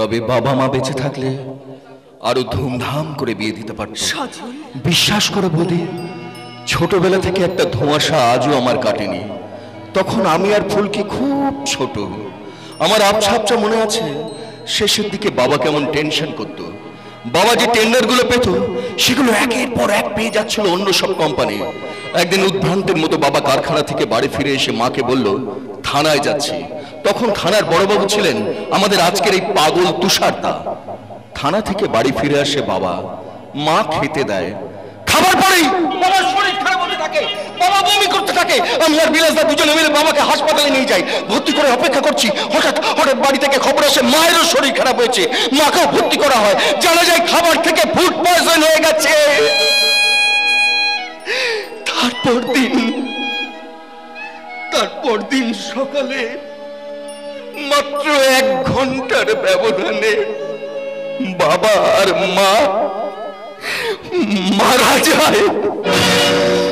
তবে বাবা মা বেঁচে থাকলে আরও ধুমধাম করে বিয়ে দিতে পারত। বিশ্বাস করে বলি ছোটবেলা থেকে একটা ধোঁয়াশা আজও আমার কাটেনি। তখন আমি আর ফুলকি খুব ছোট। আমার আবছা আবছা মনে আছে শেষের দিকে বাবা কেমন টেনশন করতো। বাবা যে টেন্ডারগুলো পেত সেগুলো একের পর এক পেয়ে যাচ্ছিল অন্য সব কোম্পানি একদিন উদ্ভ্রান্তের মতো বাবা কারখানা থেকে বাড়ি ফিরে এসে মাকে বলল থানায় যাচ্ছি। তখন থানার বড়বাবু ছিলেন আমাদের আজকের এই পাগল তুষারদা। থানা থেকে বাড়ি ফিরে আসে বাবা। মা খেতে দেয়। খাবার পরেই বাবার শরীর খারাপ হতে থাকে। বাবা বমি করতে থাকে। আমি আর বিলাসদা দুজনে মিলে বাবাকে হাসপাতালে নিয়ে যাই। ভর্তি করে অপেক্ষা করছি। হঠাৎ হঠাৎ বাড়ি থেকে খবর আসে মায়েরও শরীর খারাপ হয়েছে। মাকেও ভর্তি করা হয়। জানা যায় খাবার থেকে ফুড পয়জন হয়ে গেছে। তারপর দিন তারপর দিন সকালে মাত্র এক ঘণ্টার ব্যবধানে বাবা আর মা মারা যায়।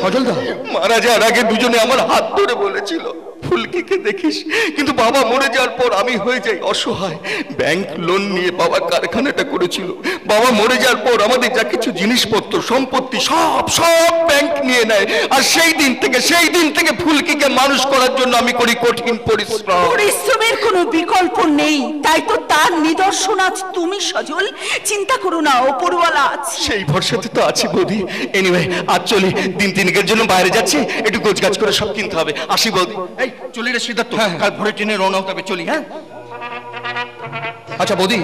অজলদা। মারা যাওয়ার আগে দুজনে আমার হাত ধরে বলেছিল ফুলকিকে দেখিস কিন্তু বাবা মরে যাওয়ার পর আমি হয়ে যাই অসহায়। ব্যাংক লোন নিয়ে বাবা কারখানাটা করেছিল। বাবা মরে যাওয়ার পর আমাদের যা কিছু জিনিসপত্র সম্পত্তি সব সব ব্যাংক নিয়ে নেয়। আর সেই দিন থেকে সেই দিন থেকে ফুলকিকে মানুষ করার জন্য আমি করি কঠিন পরিশ্রম। পরিশ্রমের কোনো বিকল্প নেই। তাই তো তার নিদর্শন আজ তুমি সজল। চিন্তা করো না ওপরওয়ালা আছে। সেই ভরসাতে তো আছি বৌদি। এনিওয়ে আজ চলি। দিন তিনেকের জন্য বাইরে যাচ্ছি। একটু গোছ গাছ করে সব কিনতে হবে। আসি বৌদি। এই চলি রে সিদ্ধার্থ কাল ভোরে ট্রেনে রওনা হতে হবে চলি হ্যাঁ? আচ্ছা বৌদি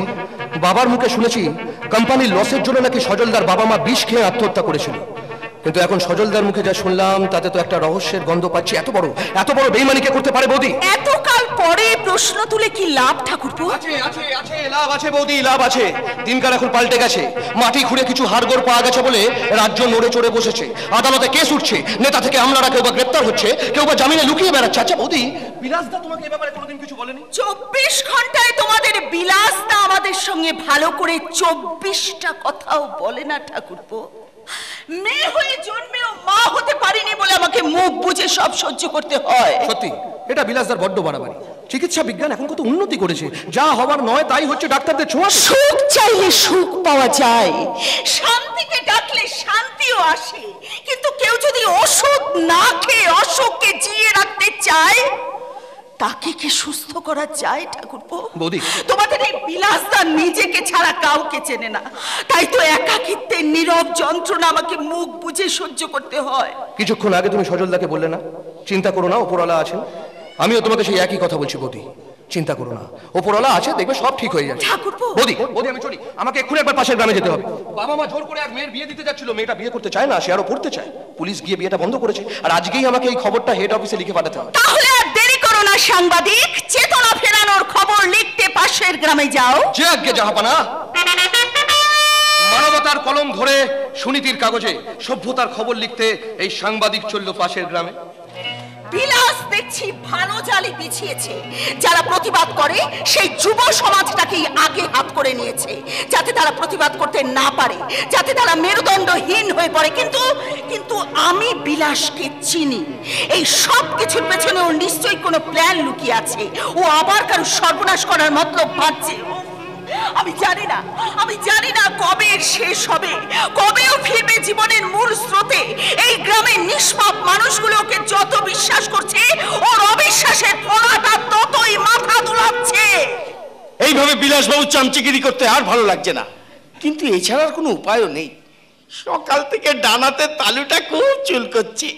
বাবার মুখে শুনেছি কোম্পানির লসের জন্য নাকি সজলদার বাবা মা বিষ খেয়ে আত্মহত্যা করেছিল। কিন্তু এখন সজলদার মুখে যা শুনলাম তাতে তো একটা রহস্যের গন্ধ পাচ্ছি। এত বড় এত বড় বেইমানিকে করতে পারে বৌদি? এতকাল পরে প্রশ্ন তুলে কি লাভ ঠাকুরপো? আছে আছে আছে লাভ আছে বৌদি লাভ আছে। দিনকাল এখন পাল্টে গেছে। মাটি খুঁড়ে কিছু হাড়গোড় পাওয়া গেছে বলে রাজ্য নড়ে চড়ে বসেছে। আদালতে কেস উঠছে। নেতা থেকে আমলারা কেউ বা গ্রেপ্তার হচ্ছে কেউ বা জামিনে লুকিয়ে বেড়াচ্ছে। আচ্ছা বৌদি বিলাসদা তোমাকে এ ব্যাপারে কোনোদিন কিছু বলেনি? চব্বিশ ঘন্টায় তোমাদের বিলাসটা আমাদের সঙ্গে ভালো করে চব্বিশটা কথাও বলে না ঠাকুরপো। মেয়ে হয়ে জন্মেও মা হতে পারিনি বলে আমাকে মুখ বুঝে সব সহ্য করতে হয়। সত্যি এটা বিলাসদার বড্ড বাড়াবাড়ি। চিকিৎসা বিজ্ঞান এখন কত উন্নতি করেছে। যা হবার নয় তাই হচ্ছে ডাক্তারদের ছোঁয়া সুখ চাইলে সুখ পাওয়া যায়। শান্তিকে ডাকলে শান্তিও আসে। কিন্তু কেউ যদি ওষুধ না খেয়ে অসুখকে জিয়ে রাখতে চায় তাকে কি সুস্থ করা যায় ঠাকুরপো? বৌদি। তোমাদের এই বিলাসদা নিজেকে ছাড়া কাউকে চেনে না। তাই তো একাকিত্বের নীরব যন্ত্রণা আমাকে মুখ বুঝে সহ্য করতে হয়। কিছুক্ষণ আগে তুমি সজলদাকে বললে না? চিন্তা করো না ওপরওয়ালা আছেন। আমিও তোমাকে সেই একই কথা বলছি বৌদি। চিন্তা করো না। ওপরওয়ালা আছে দেখবে সব ঠিক হয়ে ঠাকুরপো। বৌদি বৌদি আমি চলি। আমাকে এক্ষুনি একবার পাশের গ্রামে যেতে হবে। বাবা মা জোর করে এক মেয়ের বিয়ে দিতে যাচ্ছিল মেয়েটা বিয়ে করতে চায় না সে আরও পড়তে চায়। পুলিশ গিয়ে বিয়েটা বন্ধ করেছে আর আজকেই আমাকে এই খবরটা হেড অফিসে লিখে পাঠাতে হবে। তাহলে আর দেরি করো না সাংবাদিক। চেতনা ফেরানোর খবর লিখতে পাশের গ্রামে যাও। যে আজ্ঞে জাহাপানা মানবতার কলম ধরে সুনীতির কাগজে সভ্যতার খবর লিখতে এই সাংবাদিক চলল পাশের গ্রামে। বিলাস দেখছি, ভালো জালি বিছিয়েছে যারা প্রতিবাদ করে, সেই যুব সমাজটাকেই আগে হাত করে নিয়েছে। যাতে তারা প্রতিবাদ করতে না পারে, যাতে তারা মেরুদণ্ডহীন হয়ে পড়ে। কিন্তু কিন্তু আমি বিলাসকে চিনি। এই সব কিছুর পেছনে ওর নিশ্চয়ই কোনো প্ল্যান লুকিয়ে আছে। ও আবার কারও সর্বনাশ করার মতলব ভাবছে আমি জানি না, আমি জানি না কবে শেষ হবে, কবেও ফিরবে জীবনের মূল স্রোতে। এই গ্রামের নিষ্পাপ মানুষগুলোকে যত বিশ্বাস করছে, ওর অবিশ্বাসের ফলাটা ততই মাথা দুলাচ্ছে। এইভাবে বিলাসবাবু চামচিকিরি করতে আর ভালো লাগছে না। কিন্তু এছাড়ার কোনো উপায়ও নেই। সকাল থেকে ডানাতে তালুটা খুব চুল করছে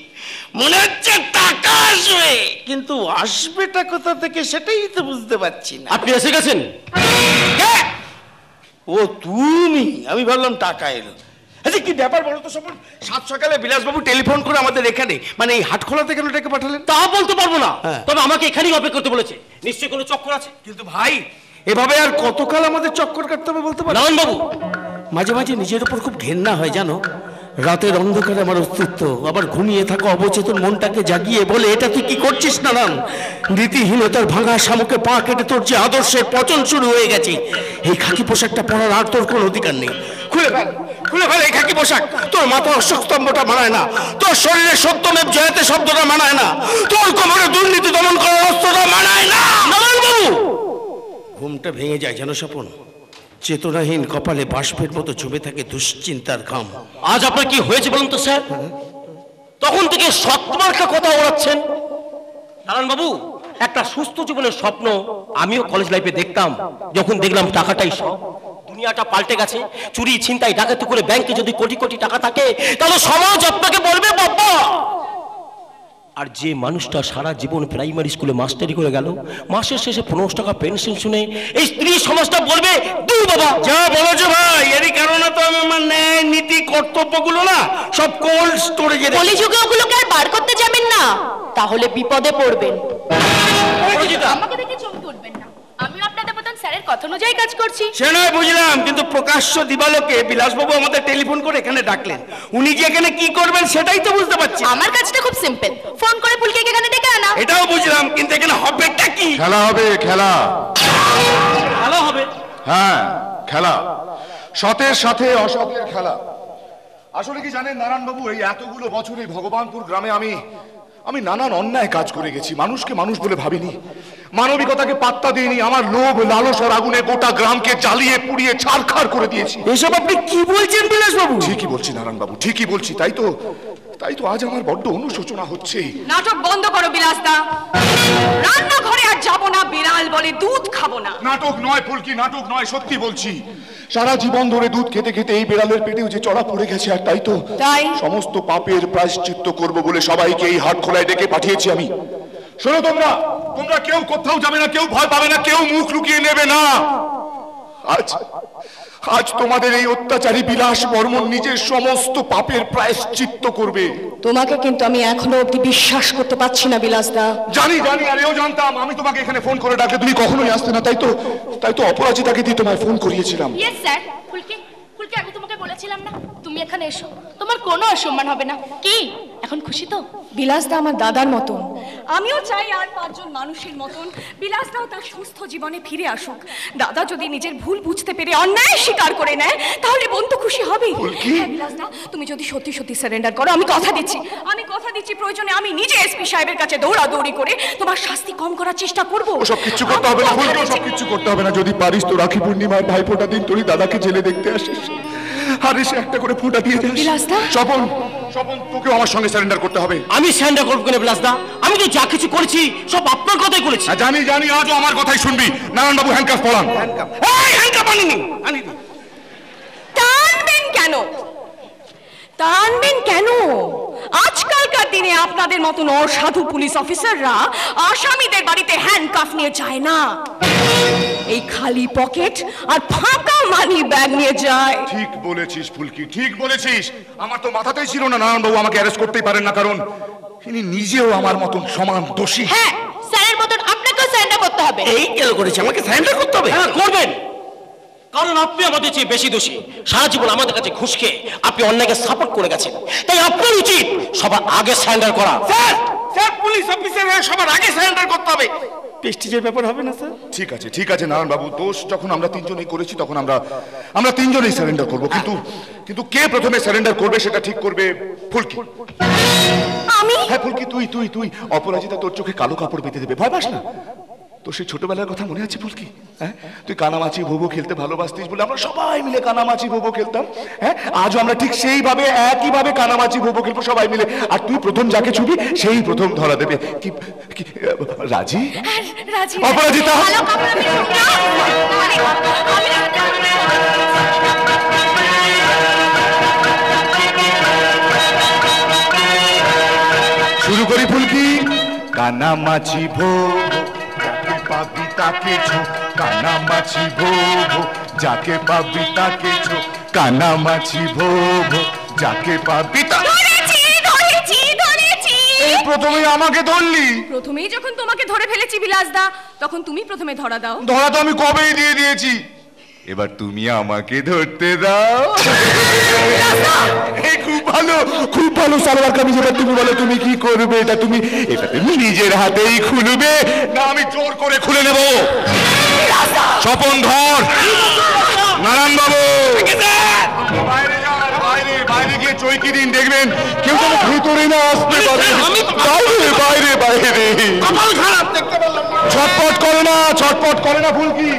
মনে হচ্ছে টাকা আসবে। কিন্তু আসবেটা কোথা থেকে সেটাই তো বুঝতে পারছি না। আপনি এসে গেছেন? ও তুমি। আমি ভাবলাম টাকা এলো। আচ্ছা কি ব্যাপার বলো তো সব? সাত সকালে বিলাসবাবু টেলিফোন করে আমাদের এখানে মানে এই হাটখোলাতে কেন ডেকে পাঠালেন? তা বলতে পারব না। হ্যাঁ। তবে আমাকে এখানেই অপেক্ষা করতে বলেছে। নিশ্চয়ই কোনো চক্কর আছে? কিন্তু ভাই এভাবে আর কতকাল আমাদের চক্কর কাটতে হবে বলতে পারো? নারায়ণ বাবু মাঝে মাঝে নিজের উপর খুব ঘেন্না হয় জানো? রাতের অন্ধকারে আমার অস্তিত্ব আবার ঘুমিয়ে থাকা অবচেতন মনটাকে জাগিয়ে বলে এটা তুই কি করছিস নারায়ণ নীতিহীনতার ভাঙা শামুকে পা কেটে তোর যে আদর্শের পচন শুরু হয়ে গেছে এই খাকি পোশাকটা পরার আর তোর কোনো অধিকার নেই। খুলে ফেল খুলে ফেল এই খাকি পোশাক। তোর মাথা অশোকস্তম্ভটা মানায় না তোর শরীরে সত্যমেব জয়তে শব্দটা মানায় না তোর কোমরে দুর্নীতি দমন করার অস্ত্রটা মানায় না। বাবু! ঘুমটা ভেঙে যায় যেন স্বপন? চেতনাহীন কপালে বাষ্পের মতো জমে থাকে দুশ্চিন্তার ঘাম। আজ আপনার কি হয়েছে বলুন তো, স্যার? তখন থেকে সৎমার্কা কথা ওড়াচ্ছেন। নারায়ণ বাবু, একটা সুস্থ জীবনের স্বপ্ন আমিও কলেজ লাইফে দেখতাম। যখন দেখলাম টাকাটাই সব। দুনিয়াটা পাল্টে গেছে। চুরি, ছিনতাই, ডাকাতি করে ব্যাংকে যদি কোটি কোটি টাকা থাকে, তাহলে সমাজ আপনাকে বলবে বাবা আর যে মানুষটা সারা জীবন প্রাইমারি স্কুলে মাস্টারি করে গেল মাসের শেষে পনেরো টাকা পেনশন শুনে এই স্ত্রী সমাজটা বলবে দূর বাবা। যা বলেছ ভাই এরই কারণে তো আমি আমার ন্যায় নীতি কর্তব্যগুলো না সব কোল্ড স্টোরেজে কলিযুগে ওগুলোকে আর বার করতে যাবেন না? তাহলে বিপদে পড়বেন। আমাকে দেখে চমকে উঠবেন না আমিও আপনাদের মতন স্যারের কথা অনুযায়ী কাজ করছি। সে নয় বুঝলাম কিন্তু প্রকাশ্য দিবালোকে বিলাসবাবু আমাদের টেলিফোন করে এখানে ডাকলেন। উনি যে এখানে কি করবেন সেটাই তো বুঝতে পারছি। আমার কাজটা খুব সিম্পল। ফোন করে পুলকে এখানে ডেকে আনা। এটাও বুঝলাম কিন্তু এখানে হবেটা কি? খেলা হবে খেলা। ভালো হবে। হ্যাঁ খেলা। সতের সাথে অসতের খেলা। আসলে কি জানেন নারায়ণবাবু এই এতগুলো বছরে ভগবানপুর গ্রামে আমি আমি নানান অন্যায় কাজ করে গেছি। মানুষকে মানুষ বলে ভাবিনি। মানবিকতাকে পাত্তা দিইনি আমার লোভ লালসার আগুনে গোটা গ্রামকে জ্বালিয়ে পুড়িয়ে ছারখার করে দিয়েছি। এসব আপনি কি বলছেন বিলাসবাবু? ঠিকই বলছি নারায়ণবাবু ঠিকই বলছি তাই তো তাই তো আজ আমার বড্ড অনুশোচনা হচ্ছে। নাটক বন্ধ করো বিলাসদা। রান্নাঘরে আর যাব না বিড়াল বলে দুধ খাব না। নাটক নয় ফুলকি নাটক নয় সত্যি বলছি। সারা জীবন ধরে দুধ খেতে খেতে এই বিড়ালের পেটেও যে চড়া পড়ে গেছে আর তাই তো তাই? সমস্ত পাপের প্রায়শ্চিত্ত করব বলে সবাইকে এই হাট খোলায় ডেকে পাঠিয়েছি আমি। শোনো তোমরা তোমরা কেউ কোথাও যাবে না কেউ ভয় পাবে না কেউ মুখ লুকিয়ে নেবে না। আজ আজ তোমাদের এই অত্যাচারী বিলাস বর্মন নিজের সমস্ত পাপের প্রায়শ্চিত্ত করবে। তোমাকে কিন্তু আমি এখনও অব্দি বিশ্বাস করতে পারছি না বিলাস বিলাসদা। জানি জানি আর এও জানতাম। আমি তোমাকে এখানে ফোন করে ডাকলে তুমি কখনোই আসতে না তাই তো তাই তো অপরাজিতাকে দিয়ে তোমায় ফোন করিয়েছিলাম। ইয়েস স্যার ফুলকে বলেছিলাম না। তুমি এখানে এসো। তোমার কোনো অসম্মান হবে না। কি? এখন খুশি তো? বিলাসদা আমার দাদার মতন। আমিও চাই আর পাঁচজন মানুষের মতন। বিলাসদাও তার সুস্থ জীবনে ফিরে আসুক। দাদা যদি নিজের ভুল বুঝতে পেরে অন্যায় স্বীকার করে নেয় তাহলে বোন তো খুশি হবেই হ্যাঁ, বিলাসদা তুমি যদি সত্যি সত্যি সারেন্ডার করো আমি কথা দিচ্ছি। আমি কথা দিচ্ছি প্রয়োজনে আমি নিজে এসপি সাহেবের কাছে দৌড়াদৌড়ি করে তোমার শাস্তি কম করার চেষ্টা করব। ওসব কিচ্ছু করতে হবে না সব কিচ্ছু করতে হবে না। যদি পারিস তো রাখি পূর্ণিমার ভাইফোঁটা দিন তোরই দাদাকে জেলে দেখতে আসিস। আর এসে একটা করে ফুটা দিয়ে যাস বিলাসদা? স্বপন স্বপন তোকেও আমার সঙ্গে সারেন্ডার করতে হবে। আমি স্যান্ডা করব কেন বিলাসদা? আমি তো যা কিছু করেছি সব আপনার কথাই করেছি। হ্যাঁ, জানি জানি আজও আমার কথাই শুনবি। নারায়ণবাবু হ্যান্ডকাফ পড়ান এই হ্যান্ডকাপ আনিনি। আনিনি। টানবেন কেন? টানবেন কেন? আজকালকার দিনে আপনাদের মতন অসাধু পুলিশ অফিসাররা আসামিদের বাড়িতে হ্যান্ডকাফ নিয়ে যায় না। এই খালি পকেট আর ফাঁকা মানি ব্যাগ নিয়ে যায়। ঠিক বলেছিস ফুলকি ঠিক বলেছিস। আমার তো মাথাতেই ছিল না নারায়ণবাবু আমাকে অ্যারেস্ট করতেই পারেন না কারণ তিনি নিজেও আমার মতন সমান দোষী। হ্যাঁ স্যারের মতন আপনাকেও স্যারেন্ডার করতে হবে। এই কেন করেছে? আমাকে সারেন্ডার করতে হবে? হ্যাঁ করবেন। কারণ আপনি আমাদের চেয়ে বেশি দোষী। সারা জীবন আমাদের কাছে ঘুষ খেয়ে আপনি অন্যায়কে সাপোর্ট করে গেছেন। তাই আপনার উচিত সবার আগে স্যান্ডার করা। স্যার স্যার পুলিশ অফিসার হয়ে সবার আগে সারেন্ডার করতে হবে। প্রেস্টিজের ব্যাপার হবে না স্যার? ঠিক আছে ঠিক আছে নারায়ণবাবু দোষ যখন আমরা তিনজনেই করেছি তখন আমরা আমরা তিনজনেই সারেন্ডার করব। কিন্তু কিন্তু কে প্রথমে সারেন্ডার করবে সেটা ঠিক করবে ফুলকি। আমি? হ্যাঁ ফুলকি তুই তুই তুই অপরাজিতা তোর চোখে কালো কাপড় বেঁধে দেবে। ভয় পাস না? তোর সেই ছোটবেলার কথা মনে আছে ফুলকি হ্যাঁ? তুই কানামাছি ভোবো খেলতে ভালোবাসতিস বলে আমরা সবাই মিলে কানামাছি ভোবো খেলতাম। হ্যাঁ? আজও আমরা ঠিক সেইভাবে একইভাবে কানামাছি ভোবো খেলব সবাই মিলে। আর তুই প্রথম যাকে ছুবি সেই প্রথম ধরা দেবে। কি কি রাজি? রাজি। অপরাজিতা। শুরু করি ফুলকি। কানা মাছি ভো যাকে পাবি তাকে ছো কানা মাছি ভো ভো যাকে পাবি তাকে ছো কানা মাছি ভো ভো যাকে পাবি ধরেছি ধরেছি ধরেছি। এই প্রথমে আমাকে ধরলি? প্রথমেই যখন তোমাকে ধরে ফেলেছি বিলাসদা তখন তুমি প্রথমে ধরা দাও। ধরা তো আমি কবেই দিয়ে দিয়েছি। এবার তুমি আমাকে ধরতে দাও। ভালো খুব ভালো সালোয়ার কামিজ এবার তুমি বলো তুমি কি করবে? এটা তুমি এটা তুমি নিজের হাতেই খুলবে। না আমি জোর করে খুলে নেব। স্বপন ধর। নারায়ণ বাবু বাইরে গিয়ে চৈকি দিন দেখবেন কেউ যেন ভেতরে না আসতে পারে। বাইরে বাইরে বাইরে। ছটপট করে না ছটপট করে না ফুলকি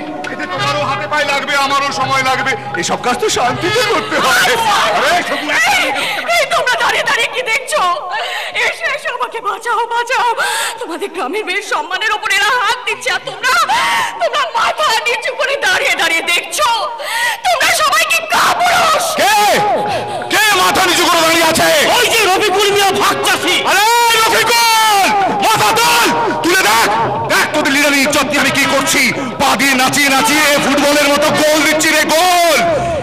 ভাই লাগবে আমারও সময় লাগবে। এসব কাজ তো শান্তিতে করতে শুধু এই, তোমরা দাঁড়িয়ে দাঁড়িয়ে কি দেখছ? এসো এসো আমাকে বাঁচাও বাঁচাও। তোমাদের গ্রামের মেয়ের সম্মানের উপর এরা হাত দিচ্ছে আর তোমরা তোমরা মাথা নিচু করে দাঁড়িয়ে দাঁড়িয়ে দেখছ। তোমরা সবাই কি কাপুরুষ? কে? কে মাথা নিচু করে দাঁড়িয়ে আছে? ওই যে রবিকুল মিয়া ভাগ চাষি। আরে রফিকুল মাথা তুলে! ফুটবলের মতো গোল দিচ্ছি রে, গোল!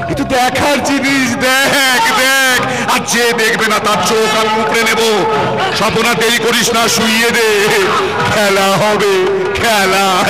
কিন্তু দেখার জিনিস দেখ দেখ। আর যে দেখবে না, তার চোখ আমি উপড়ে নেব। স্বপনা দেরি করিস না, শুইয়ে দে। খেলা হবে, খেলা।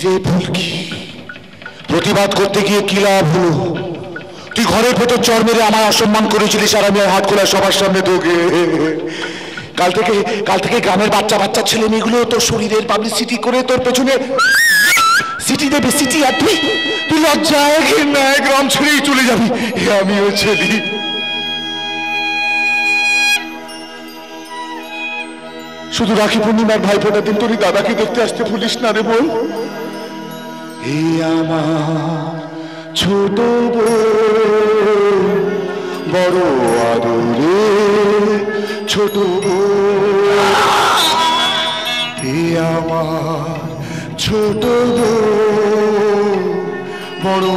কিরে ফুলকি প্রতিবাদ করতে গিয়ে কি লাভ হলো? তুই ঘরের ভেতর চর মেরে আমায় অসম্মান করেছিলিস আর আমি হাত খোলা সবার সামনে তোকে কাল থেকে কাল থেকে গ্রামের বাচ্চা বাচ্চা ছেলে মেয়েগুলো তোর শরীরের পাবলিসিটি করে তোর পেছনে সিটি দেবে সিটি আর তুই তুই লজ্জায় ঘৃণায় গ্রাম ছেড়েই চলে যাবি। এ আমিও ছেলি শুধু রাখি পূর্ণিমার ভাই ফোটার দিন তোর দাদাকে দেখতে আসতে ভুলিস না রে বোন। এই আমার ছোট বড় আদরে ছোট এই আমার ছোট বড়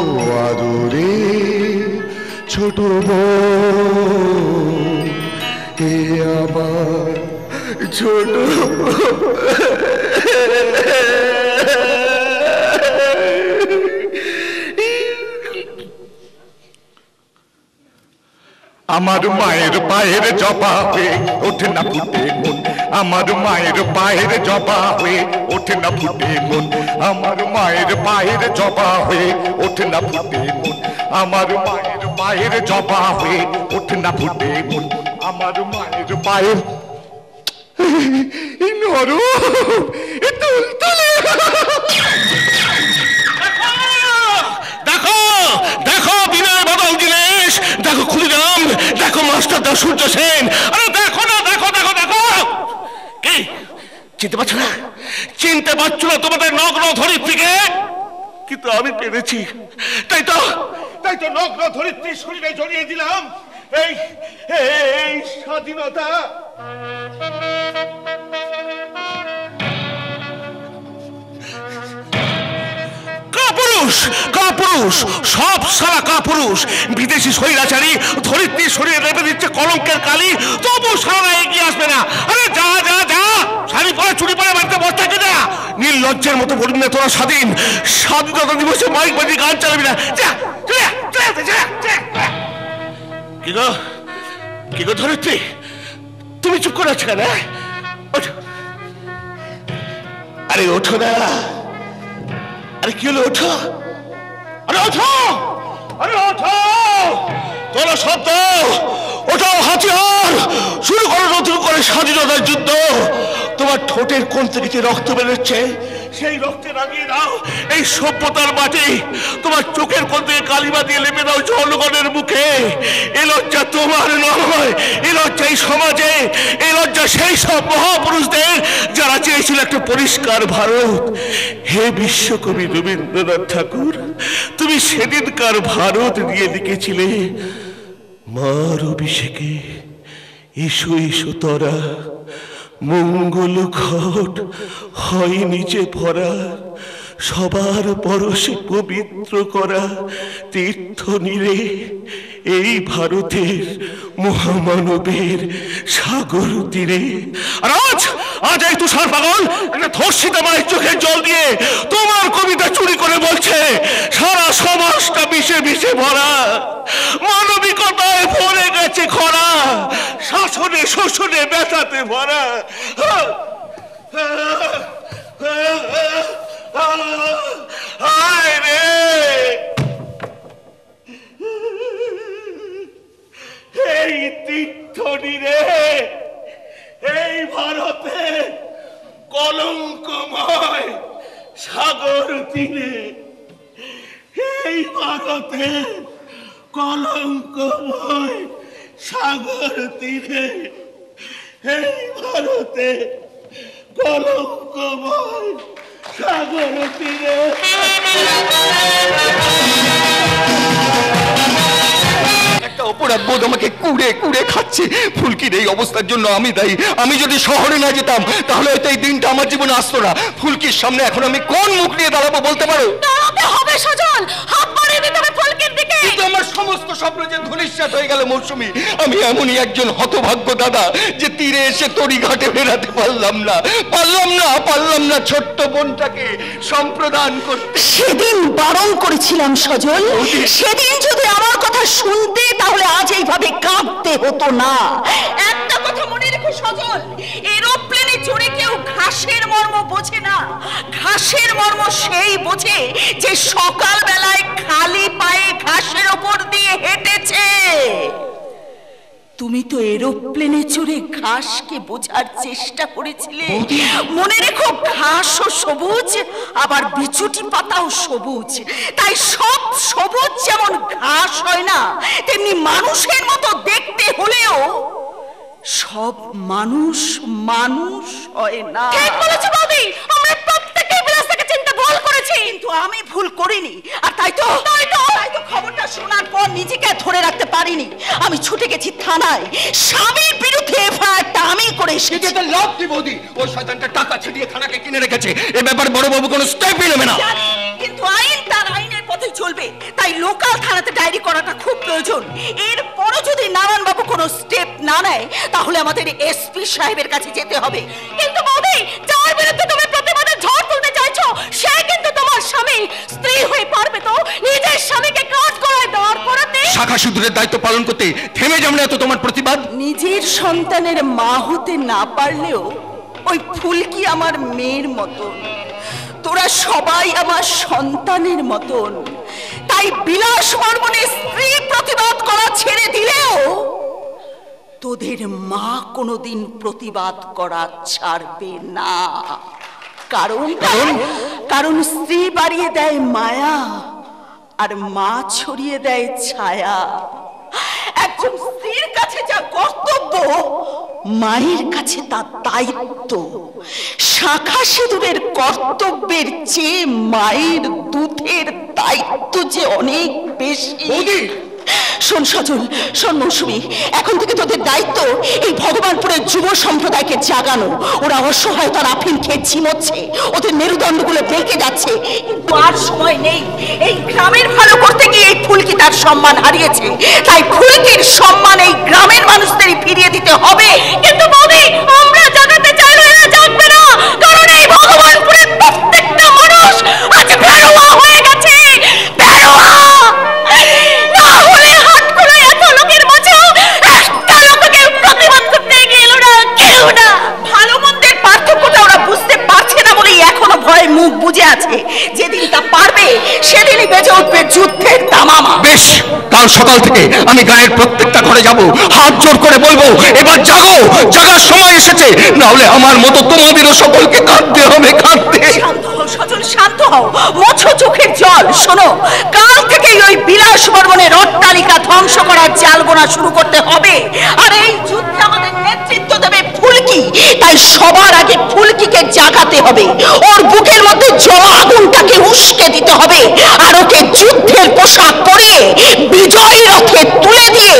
আদরে ছোট এ আমার ছোট আমার মায়ের পায়ের জবা হয়ে ওঠে না ফুটে মন। আমার মায়ের পায়ের জবা হয়ে ওঠে না ফুটে মন। আমার মায়ের পায়ের জবা হয়ে ওঠে না ফুটে মন। আমার মায়ের পায়ের জবা হয়ে ওঠে না ফুটে মন। আমার মায়ের পায়ের দেখো দেখো বিনয় বদল দিনেশ দেখো খুলিরাম দেখো মাস্টার দা সূর্য সেন। আরে দেখো না, দেখো দেখো দেখো। কি? চিনতে পারছ না? চিনতে পারছ না তোমাদের নগ্ন ধরিত্রীকে? কিন্তু আমি পেরেছি। তাই তো তাই তো নগ্ন ধরিত্রী শরীরে জড়িয়ে দিলাম। এই এই স্বাধীনতা। কাপুরুষ কাপুরুষ, সব সারা কাপুরুষ। বিদেশি স্বৈরাচারী, ধরিত্রী শরীরে রেপে দিচ্ছে কলঙ্কের কালি, তবু সারা এগিয়ে আসবে না। আরে যা যা যা! শাড়ি পরে, চুড়ি পরে, বাড়িতে বসে থাকে না। নির্লজ্জের মতো বলবি না তোরা স্বাধীন। স্বাধীনতা দিবসে মাইক বাজি গান চালাবি না। গো? কি গো ধরিত্রী? তুমি চুপ করে আছো কেন হ্যাঁ? আরে ওঠো না। আরে কি হলো, ওঠো। আরে ওঠো। আরে ওঠো। তোরা শব্দ ওটাও হাতিয়ার শুরু করো নতুন করে স্বাধীনতার যুদ্ধ। তোমার ঠোঁটের কোন থেকে রক্ত বেরোচ্ছে সেই রক্তে রাগিয়ে দাও। এই সভ্যতার মাটি তোমার চোখের কোন থেকে কালিমা দিয়ে লেপে দাও জনগণের মুখে। এ লজ্জা তোমার নয়, এ লজ্জা এই সমাজে, এ লজ্জা সেই সব মহাপুরুষদের যারা চেয়েছিল একটা পরিষ্কার ভারত। হে বিশ্বকবি রবীন্দ্রনাথ ঠাকুর, তুমি সেদিনকার ভারত নিয়ে লিখেছিলে, মার অভিষেকে এসো এসো তরা। মঙ্গল ঘট হয় নিচে ভরা, সবার পরশে পবিত্র করা তীর্থ নীরে। এই ভারতের মহামানবের সাগর তীরে। আর আজ এই তুষার পাগল ধর্ষিতা মায়ের চোখের জল দিয়ে তোমার কবিতা চুরি করে বলছে, সারা সমাজটা বিষে বিষে ভরা, মানবিকতায় ভরে গেছে খরা, শাসনে শোষণে ব্যথাতে ভরা। হায় রে! এই তীর্থনি রে এই ভারতে কলঙ্কময় সাগর তীরে, এই ভারতে কলঙ্কময় সাগর তীরে, এই ভারতে কলঙ্কময় সাগর তীরে। একটা অপরাধ বোধ আমাকে কুড়ে কুড়ে খাচ্ছে। ফুলকির এই অবস্থার জন্য আমি দায়ী। আমি যদি শহরে না যেতাম, তাহলে হয়তো এই দিনটা আমার জীবনে আসতো না। ফুলকির সামনে এখন আমি কোন মুখ নিয়ে দাঁড়াবো বলতে পারো? হবে, সজল। কিন্তু আমার সমস্ত স্বপ্ন যে ধনিষ্ঠাত হয়ে গেল মৌসুমি। আমি এমনই একজন হতভাগ্য দাদা যে তীরে এসে তরি ঘাটে ফেরাতে পারলাম না। পারলাম না পারলাম না ছোট্ট বোনটাকে সম্প্রদান করতে। সেদিন বারণ করেছিলাম সজল। সেদিন যদি আমার কথা শুনতে তাহলে আজ এইভাবে কাঁদতে হতো না। একটা কথা মনে সজল, এরোপ্লেনে চড়ে কেউ ঘাসের মর্ম বোঝে না। ঘাসের মর্ম সেই বোঝে যে সকাল বেলায় খালি পায়ে ঘাসের ওপর দিয়ে হেঁটেছে। তুমি তো এরোপ্লেনে চড়ে ঘাসকে বোঝার চেষ্টা করেছিলে। মনে রেখো ঘাসও সবুজ, আবার বিচুটি পাতাও সবুজ। তাই সব সবুজ যেমন ঘাস হয় না, তেমনি মানুষের মতো দেখতে হলেও সব মানুষ মানুষ হয় না। ঠিক বলেছ বৌদি আমরা প্রত্যেকেই বিলাসটাকে চিন্তা ভুল করেছি। কিন্তু আমি ভুল করিনি আর তাই তো তাই তো। তাই তো খবরটা শোনার পর নিজেকে ধরে রাখতে পারিনি। আমি ছুটে গেছি থানায়। স্বামীর বিরুদ্ধে এফআইআরটা আমি করে এসেছি। যেতে লাভ কি বৌদি। ওই শয়তানটা টাকা ছিটিয়ে থানাকে কিনে রেখেছে। এ ব্যাপারে বড়বাবু কোনো স্টেপই নেবে না। জানি, কিন্তু আইন তার পথে চলবে। তাই লোকাল থানাতে ডায়েরি করাটা খুব প্রয়োজন। এরপরও যদি নারায়ণবাবু কোনো স্টেপ না নেয় তাহলে আমাদের এসপি সাহেবের কাছে যেতে হবে। কিন্তু বৌদি যার বিরুদ্ধে তুমি প্রতিবাদে ঝড় তুলতে চাইছো সে কিন্তু তোমার স্বামী। স্ত্রী হয়ে পারবে তো নিজের স্বামীকে কাজ করায় দাঁড় করাতে শাখা সুদূরের দায়িত্ব পালন করতে থেমে যাবে না তো তোমার প্রতিবাদ? নিজের সন্তানের মা হতে না পারলেও ওই ফুলকি আমার মেয়ের মতন। তোরা সবাই আমার সন্তানের মতন। তাই বিলাস বর্মনে স্ত্রী প্রতিবাদ করা ছেড়ে দিলেও তোদের মা কোনোদিন প্রতিবাদ করা ছাড়বে না। কারণ? কারণ স্ত্রী বাড়িয়ে দেয় মায়া আর মা ছড়িয়ে দেয় ছায়া। একজন স্ত্রীর কাছে যা কর্তব্য, মায়ের কাছে তা দায়িত্ব। শাখা সিঁদুরের কর্তব্যের চেয়ে মায়ের দুধের দায়িত্ব যে অনেক বেশি। শোন সজল, শোন মৌসুমি, এখন থেকে তোদের দায়িত্ব এই ভগবানপুরের যুব সম্প্রদায়কে জাগানো। ওরা অসহায়তার আফিম খেয়ে ঝিমোচ্ছে, ওদের মেরুদণ্ডগুলো বেঁকে যাচ্ছে আর সময় নেই। এই গ্রামের ভালো করতে গিয়ে এই ফুলকি তার সম্মান হারিয়েছে। তাই ফুলকির সম্মান এই গ্রামের মানুষদেরই ফিরিয়ে দিতে হবে। কিন্তু বৌদি, আমরা জাগাতে চাইলে জাগবে না, কারণ এই ভগবানপুরের প্রত্যেকটা মানুষ আজ কেউ না ভালো মন্দের পার্থক্যটা ওরা বুঝতে পারছে না বলেই এখনও ভয়ে মুখ বুজে আছে। যেদিন তা পারবে সেদিনই বেজে উঠবে যুদ্ধের দামামা বেশ কাল সকাল থেকে আমি গায়ের প্রত্যেকটা ঘরে যাব। হাত জোর করে বলব এবার জাগো জাগার সময় এসেছে। না হলে আমার মতো তোমাদেরও সকলকে কাঁদতে হবে কাঁদতে। শান্ত হও সজল শান্ত হও মোছো চোখের জল। শোনো কাল থেকেই ওই বিলাস বর্মনের অট্টালিকা ধ্বংস করার জাল বোনা শুরু করতে হবে। আর এই যুদ্ধে তাই সবার আগে ফুলকিকে জাগাতে হবে। ওর বুকের মধ্যে জমা আগুনটাকে উস্কে দিতে হবে আর ওকে যুদ্ধের পোশাক পরিয়ে বিজয় রথে তুলে দিয়ে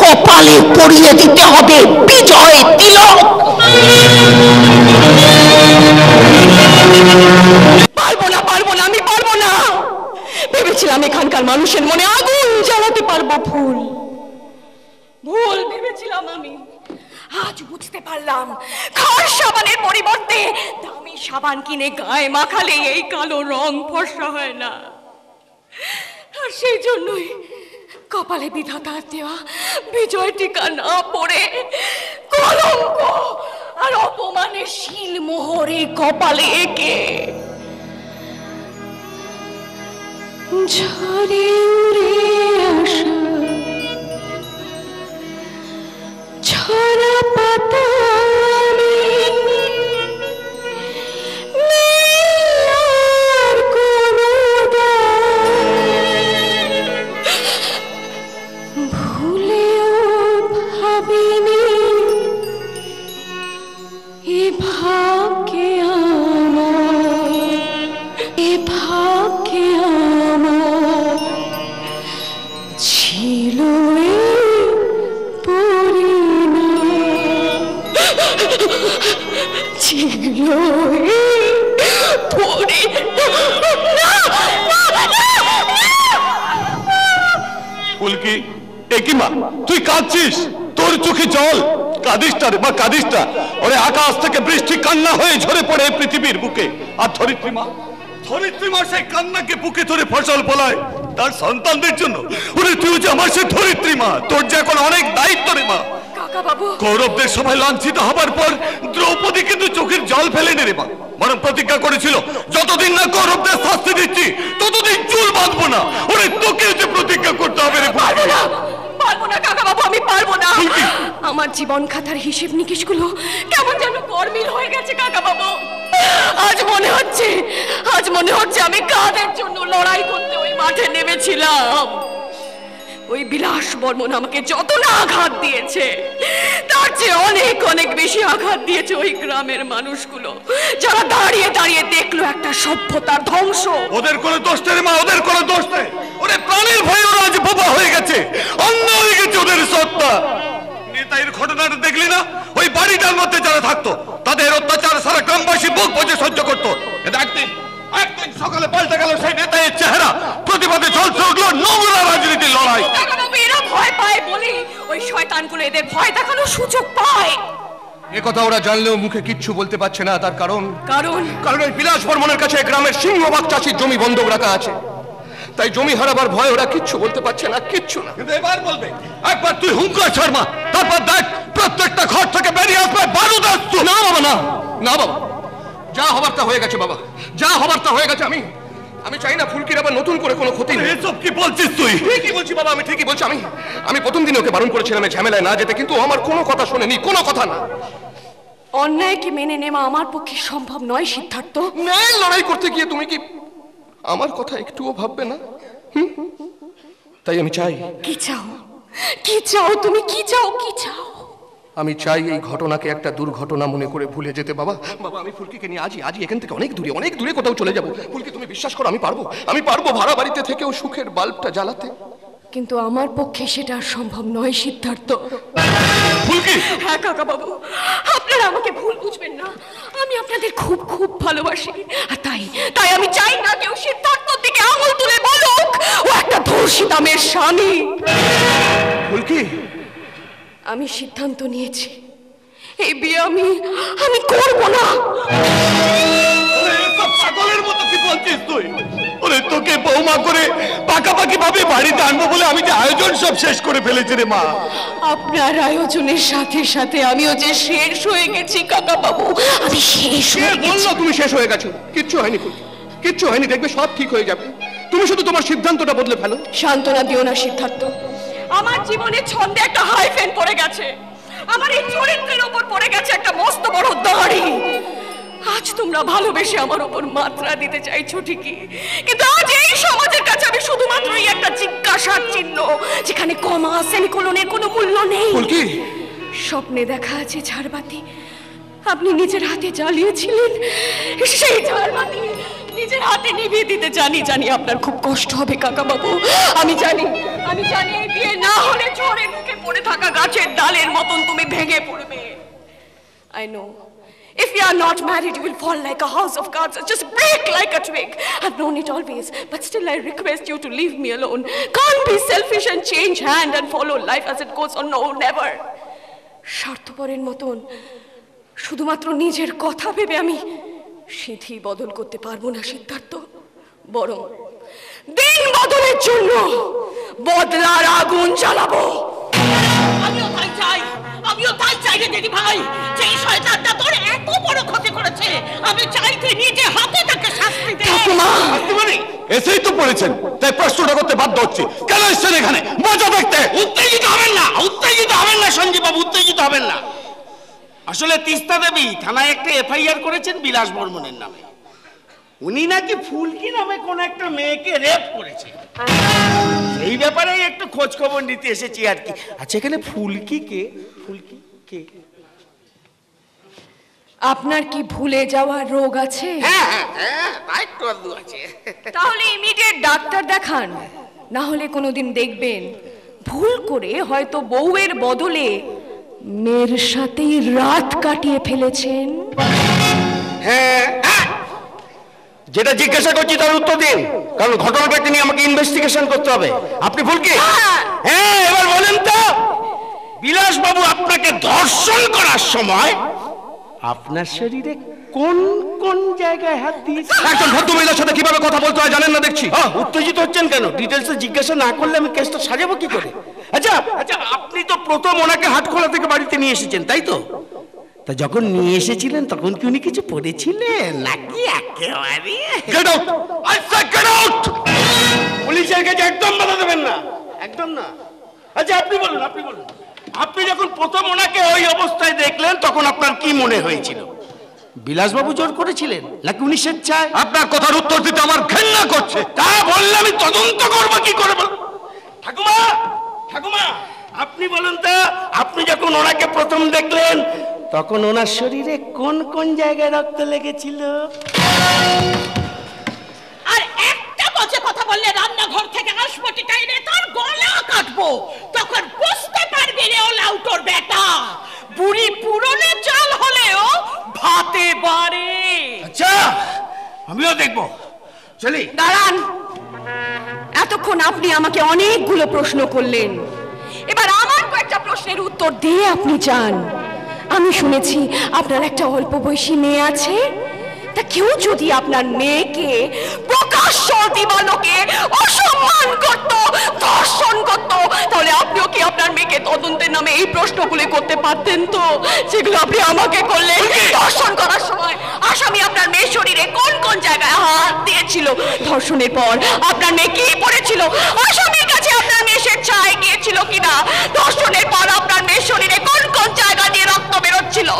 কপালে পরিয়ে দিতে হবে বিজয় তিলক। পারব না পারব না, আমি পারব না। ভেবেছিলাম এখানকার মানুষের মনে আগুন জ্বালাতে পারব ফুল। ভুল ভেবেছিলাম আমি। আজ বুঝতে পারলাম খার সাবানের পরিবর্তে দামি সাবান কিনে গায়ে মাখালে এই কালো রং ফর্সা হয় না। আর সেই জন্যই কপালে বিধাতার দেওয়া বিজয় টিকা না পড়ে কলঙ্ক আর অপমানে শিল মোহরে কপালে এঁকে ঝরে উড়ে আসা ছড়া পাতা ছিল এ ফুলকি একই মা? তুই কাঁদছিস? তোর চোখে জল। কাঁদিস না রে মা কাঁদিস ওরে আকাশ থেকে বৃষ্টি, কান্না হয়ে ঝরে পড়ে পৃথিবীর বুকে। আর ধরিত্রী মা? ধরিত্রী মা, সেই কান্নাকে বুকে ধরে ফসল ফলায় তার সন্তানদের জন্য। ওরে তুই যে আমার সে ধরিত্রী মা, তোর যে এখন অনেক দায়িত্ব রে মা। কৌরবদের সবাই লাঞ্ছিত হবার পর দ্রৌপদী কিন্তু চোখের জল ফেলেনি রে বরং প্রতিজ্ঞা করেছিল যতদিন না কৌরবদের শাস্তি দিচ্ছি ততদিন চুল বাঁধবো না। ওরে তোকে যে প্রতিজ্ঞা করতে হবে রে পারব না পারব না কাকা বাবু আমি পারব না। আমার জীবন খাতার হিসেব নিকেশগুলো কেমন যেন গরমিল হয়ে গেছে কাকা বাবু। আজ মনে হচ্ছে আজ মনে হচ্ছে আমি কাদের জন্য লড়াই করতে ওই মাঠে নেমেছিলাম। ওই বিলাস বর্মন আমাকে যত না আঘাত দিয়েছে, তার চেয়ে অনেক অনেক বেশি আঘাত দিয়েছে ওই গ্রামের মানুষগুলো। যারা দাঁড়িয়ে দাঁড়িয়ে দেখল একটা সভ্যতার ধ্বংস। ওদের কোনো দোষ নেই মা, ওদের কোনো দোষ নেই। ওরে প্রাণের ভয়ে ওরা আজ বোবা হয়ে গেছে অন্য হয়ে গেছে ওদের সত্তা। নেতাইয়ের ঘটনাটা দেখলি না? ওই বাড়িটার মধ্যে যারা থাকতো, তাদের অত্যাচার সারা গ্রামবাসী বুক বুঝে সহ্য করতো। কিন্তু একদিন একদিন সকালে পাল্টে গেল সেই নেতাইয়ের চেহারা। প্রতিবাদে চলছে উঠল নোংরা রাজনীতির লড়াই। এরা ভয় পায় বলে ওই শয়তানগুলো এদের ভয় দেখানোর সুযোগ পায়। এ কথা ওরা জানলেও মুখে কিচ্ছু বলতে পারছে না তার কারণ? কারণ? কারণ ওই বিলাস বর্মনের কাছে গ্রামের সিংহবাগ চাষির জমি বন্ধক রাখা আছে। তাই জমি হারাবার ভয় ওরা কিচ্ছু বলতে পারছে না কিচ্ছু না। কিন্তু এবার বলবে। একবার তুই হুঙ্কার শর্মা তারপর দেখ প্রত্যেকটা ঘর থেকে বেরিয়ে আসবে বারুদ আসতো। না বাবা না। না বাবা। যা হবার তা হয়ে গেছে বাবা। যা হবার তা হয়ে গেছে আমি। আমি চাই না ফুলকির আবার নতুন করে কোনো ক্ষতি নেই এসব কি বলছিস তুই? ঠিকই বলছি বাবা আমি ঠিকই বলছি। আমি আমি প্রথম দিন ওকে বারণ করেছিলাম এই ঝামেলায় না যেতে কিন্তু আমার কোনো কথা শোনেনি কোনো কথা না। অন্যায়কে মেনে নেওয়া আমার পক্ষে সম্ভব নয় সিদ্ধার্থ? ন্যায় লড়াই করতে গিয়ে তুমি কি আমার কথা একটুও ভাববে না? হুম? তাই আমি চাই। কি চাও? কি চাও? তুমি কি চাও? কি চাও? আমি চাই এই ঘটনাকে একটা দুর্ঘটনা মনে করে ভুলে যেতে বাবা। বাবা আমি ফুলকিকে নিয়ে আজই আজই এখান থেকে অনেক দূরে অনেক দূরে কোথাও চলে যাব। ফুলকি তুমি বিশ্বাস করো আমি পারব। আমি পারব ভাড়া বাড়িতে থেকেও সুখের বাল্বটা জ্বালাতে। কিন্তু আমার পক্ষে সেটা আর সম্ভব নয় সিদ্ধার্থ। ফুলকি! হ্যাঁ কাকা বাবু আপনারা আমাকে ভুল বুঝবেন না। আমি আপনাদের খুব খুব ভালোবাসি। আর তাই তাই আমি চাই না কেউ সিদ্ধার্থর দিকে আঙুল তুলে বলুক ও একটা ধর্ষিতামের স্বামী। ফুলকি! আমি সিদ্ধান্ত নিয়েছি। এই বিয়ে আমি আমি করব না। পাগলের মতো কি বলছিস তুই? ওরে তোকে বৌমা করে পাকাপাকি ভাবে বাড়িতে আনব বলে আমি যে আয়োজন সব শেষ করে ফেলেছি রে মা। আপনার আয়োজনের সাথে সাথে আমিও যে শেষ হয়ে গেছি কাকা বাবু আমি শেষ কে হয়ে গেছি। বলল তুমি শেষ হয়ে গেছো? কিচ্ছু হয়নি ফুলকি কিচ্ছু হয়নি দেখবে সব ঠিক হয়ে যাবে। তুমি শুধু তোমার সিদ্ধান্তটা বদলে ফেলো। সান্ত্বনা দিও না সিদ্ধার্থ। আমার জীবনে ছন্দে একটা হাই হাইফেন পড়ে গেছে। আমার এই চরিত্রের ওপর পড়ে গেছে একটা মস্ত বড় দাড়ি আজ তোমরা ভালোবেসে আমার ওপর মাত্রা দিতে চাইছো ঠিকই। কিন্তু আজ এই সমাজের কাছে আমি শুধুমাত্রই একটা জিজ্ঞাসার চিহ্ন যেখানে কমা সেমিকোলনের কোনো মূল্য নেই। স্বপ্নে দেখা আছে ঝাড়বাতি। আপনি নিজের হাতে জ্বালিয়েছিলেন সেই ঝাড়বাতি। নিজের হাতে নিভিয়ে দিতে জানি জানি আপনার খুব কষ্ট হবে কাকা বাবু আমি জানি আমি জানি বিয়ে না হলে ঝড়ে মুখে পড়ে থাকা গাছের ডালের মতন তুমি ভেঙে পড়বে I know If you are not married, you will fall like a house of cards just break like a twig. I've known it always, but still I request you to leave me alone. Can't be selfish and change hand and follow life as it goes on. No, never. স্বার্থপরের মতন শুধুমাত্র নিজের কথা ভেবে আমি সিঁথি বদল করতে পারব না সিদ্ধার্থ। বরং দিন বদলের জন্য বদলার আগুন জ্বালাবো। আমিও তাই চাই আমিও তাই চাই রে দিদি ভাই যে শয়তানটা তোর এত বড় ক্ষতি করেছে। আমি চাই তুই নিজে হাতে তাকে শাস্তি দে। ঠাকুমা! এসেই তো পড়েছেন। তাই প্রশ্নটা করতে বাধ্য হচ্ছে। কেন এসছেন এখানে? মজা দেখতে। উত্তেজিত হবেন না উত্তেজিত হবেন না সঞ্জীব বাবু উত্তেজিত হবেন না। আসলে তিস্তা দেবী থানায় একটা এফআইআর করেছেন বিলাস বর্মনের নামে। উনি নাকি ফুলকি নামে কোন একটা মেয়েকে রেপ করেছে। এই ব্যাপারে একটু খোঁজ খবর নিতে এসেছি আর কি। আচ্ছা এখানে ফুলকি কে? ফুলকি কে? আপনার কি ভুলে যাওয়ার রোগ আছে? হ্যাঁ হ্যাঁ হ্যাঁ তা একটু আধটু আছে। তাহলে ইমিডিয়েট ডাক্তার দেখান। না হলে কোনোদিন দেখবেন। ভুল করে হয়তো বউয়ের বদলে মেয়ের সাথেই রাত কাটিয়ে ফেলেছেন। হ্যাঁ হ্যাঁ। যেটা জিজ্ঞাসা করছি তার উত্তর দিন। কারণ ঘটনাটাকে নিয়ে আমাকে ইনভেস্টিগেশন করতে হবে। আপনি ফুলকি হ্যাঁ। এবার বলেন তো। বিলাস বাবু আপনাকে ধর্ষণ করার সময় আপনার শরীরে কোন কোন জায়গায় হাত দিয়েছে? একজন ভদ্র মহিলার সাথে কীভাবে কথা বলতে হয় জানেন না দেখছি? উত্তেজিত হচ্ছেন কেন? ডিটেলসে জিজ্ঞাসা না করলে আমি কেসটা সাজাবো কি করে? আচ্ছা আচ্ছা আপনি তো প্রথম ওনাকে হাটখোলা থেকে বাড়িতে নিয়ে এসেছেন, তাই তো? তা যখন নিয়ে এসেছিলেন, তখন কি উনি কিছু পড়েছিলেন? নাকি পুলিশের কাছে একদম বাধা দেবেন না, একদম না। আচ্ছা আপনি বলুন আপনি বলুন। আপনি যখন প্রথম ওনাকে ওই অবস্থায় দেখলেন, তখন আপনার কি মনে হয়েছিল? বিলাসবাবু জোর করেছিলেন, নাকি উনি স্বেচ্ছায়? আপনার কথার উত্তর দিতে আমার ঘৃণা করছে। তা বললে আমি তদন্ত করব, কি করে বল ঠাকুমা! ঠাকুমা আপনি বলুন তো আপনি যখন ওনাকে প্রথম দেখলেন তখন ওনার শরীরে কোন কোন জায়গায় রক্ত লেগেছিল? আর একটা বাজে কথা বললে রান্নাঘর থেকে আসবটি টাইনে তার গলা কাটবো। তখন বুঝতে পারবি রে ও লাউটোর বেটা। বুড়ি পুরনো চাল হলেও ভাতে বাড়ে। আচ্ছা আমিও দেখব। চলি। দাঁড়ান। এতক্ষণ আপনি আমাকে অনেকগুলো প্রশ্ন করলেন। এবার আমার কয়েকটা প্রশ্নের উত্তর দিয়ে আপনি চান আমি শুনেছি আপনার একটা অল্প বয়সী মেয়ে আছে। তা কেউ যদি আপনার মেয়েকে প্রকাশ্য দিবালোকে অসম্মান করত ধর্ষণ করত তাহলে আপনিও কি আপনার মেয়েকে তদন্তের নামে এই প্রশ্নগুলি করতে পারতেন তো? যেগুলো আপনি আমাকে করলেন ধর্ষণ করার সময়। আসামি আপনার মেয়ের শরীরে কোন কোন জায়গায় হাত দিয়েছিল? ধর্ষণের পর আপনার মেয়ে কি পড়েছিল? আসামির কাছে আপনার মেয়ে স্বেচ্ছায় গিয়েছিল কিনা? ধর্ষণের পর আপনার মেয়ের শরীরে কোন কোন জায়গা দিয়ে রক্ত বেরোচ্ছিল?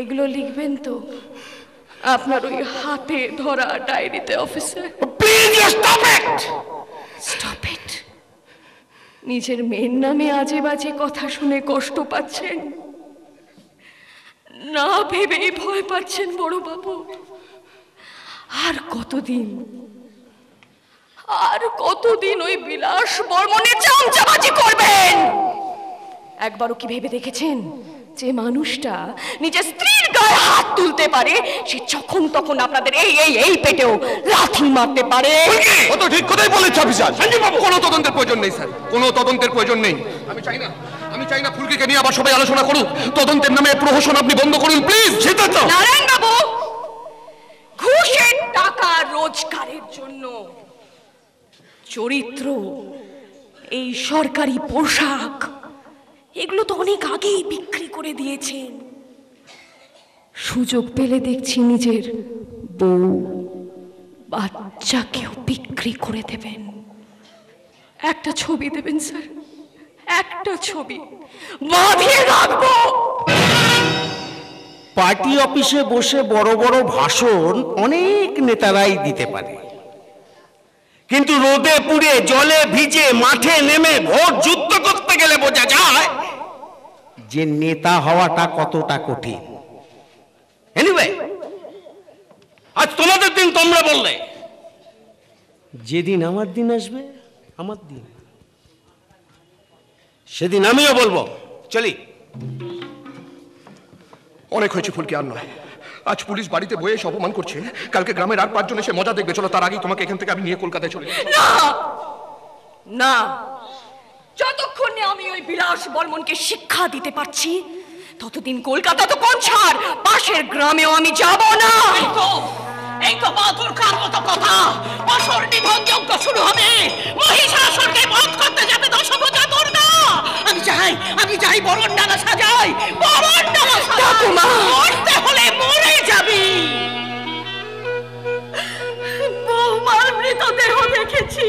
এগুলো লিখবেন তো। আপনার ওই হাতে ধরা ডায়েরিতে officer please stop it stop it নিজের মেয়ের নামে আজে বাজে কথা শুনে কষ্ট পাচ্ছেন? না ভেবেই ভয় পাচ্ছেন বড় বাবু। আর কতদিন? আর কতদিন ওই বিলাস বর্মনে চামচাবাজি করবেন? একবারও কি ভেবে দেখেছেন? যে মানুষটা নিজের স্ত্রীর গায়ে হাত তুলতে পারে সে যখন তখন আপনাদের এই এই এই পেটেও লাথি মারতে পারে। ও তো ঠিক কথাই বলেছে অফিসার। সঞ্জীববাবু কোনো তদন্তের প্রয়োজন নেই স্যার। কোনো তদন্তের প্রয়োজন নেই। আমি চাই না আমি চাই না ফুলকিকে নিয়ে আবার সবাই আলোচনা করুক। তদন্তের নামে প্রহসন আপনি বন্ধ করুন প্লিজ। সিদ্ধার্থ নারায়ণ বাবু ঘুষের টাকা রোজগারের জন্য চরিত্র এই সরকারি পোশাক এগুলো তো অনেক আগেই বিক্রি করে দিয়েছেন। সুযোগ পেলে দেখছি নিজের বউ বাচ্চাকেও বিক্রি করে দেবেন। একটা ছবি দেবেন স্যার? একটা ছবি। বাঁধিয়ে রাখব! পার্টি অফিসে বসে বড় বড় ভাষণ অনেক নেতারাই দিতে পারে। কিন্তু রোদে পুড়ে জলে ভিজে মাঠে নেমে ভোট যুদ্ধ করতে গেলে বোঝা যায় যে নেতা হওয়াটা কতটা কঠিন। এনিওয়ে আজ তোমাদের দিন তোমরা বললে যেদিন আমার দিন আসবে আমার দিন। সেদিন আমিও বলব চলি। অনেক হয়েছে ফুলকি আর নয়। আজ পুলিশ বাড়িতে বয়ে এসে অপমান করছে। কালকে গ্রামের আর পাঁচজন এসে মজা দেখবে। চলো তার আগেই তোমাকে এখান থেকে আমি নিয়ে কলকাতায় চলে না! যতক্ষণ না আমি ওই বিলাস বর্মনকে শিক্ষা দিতে পারছি ততদিন কলকাতা তো কোন ছাড় পাশের গ্রামেও আমি যাব না। এই তো বাদুর কার মতো কথা। অসর নিধন যজ্ঞ শুরু হবে। মহিষাসুরকে বধ করতে যাবে দশভুজা দুর্গা। আমি চাই আমি চাই বরণ ডালা সাজাই বরণ ডালা ঠাকুমা! মরতে হলে মরে যাবি। বৌমার মৃতদেহ দেখেছি।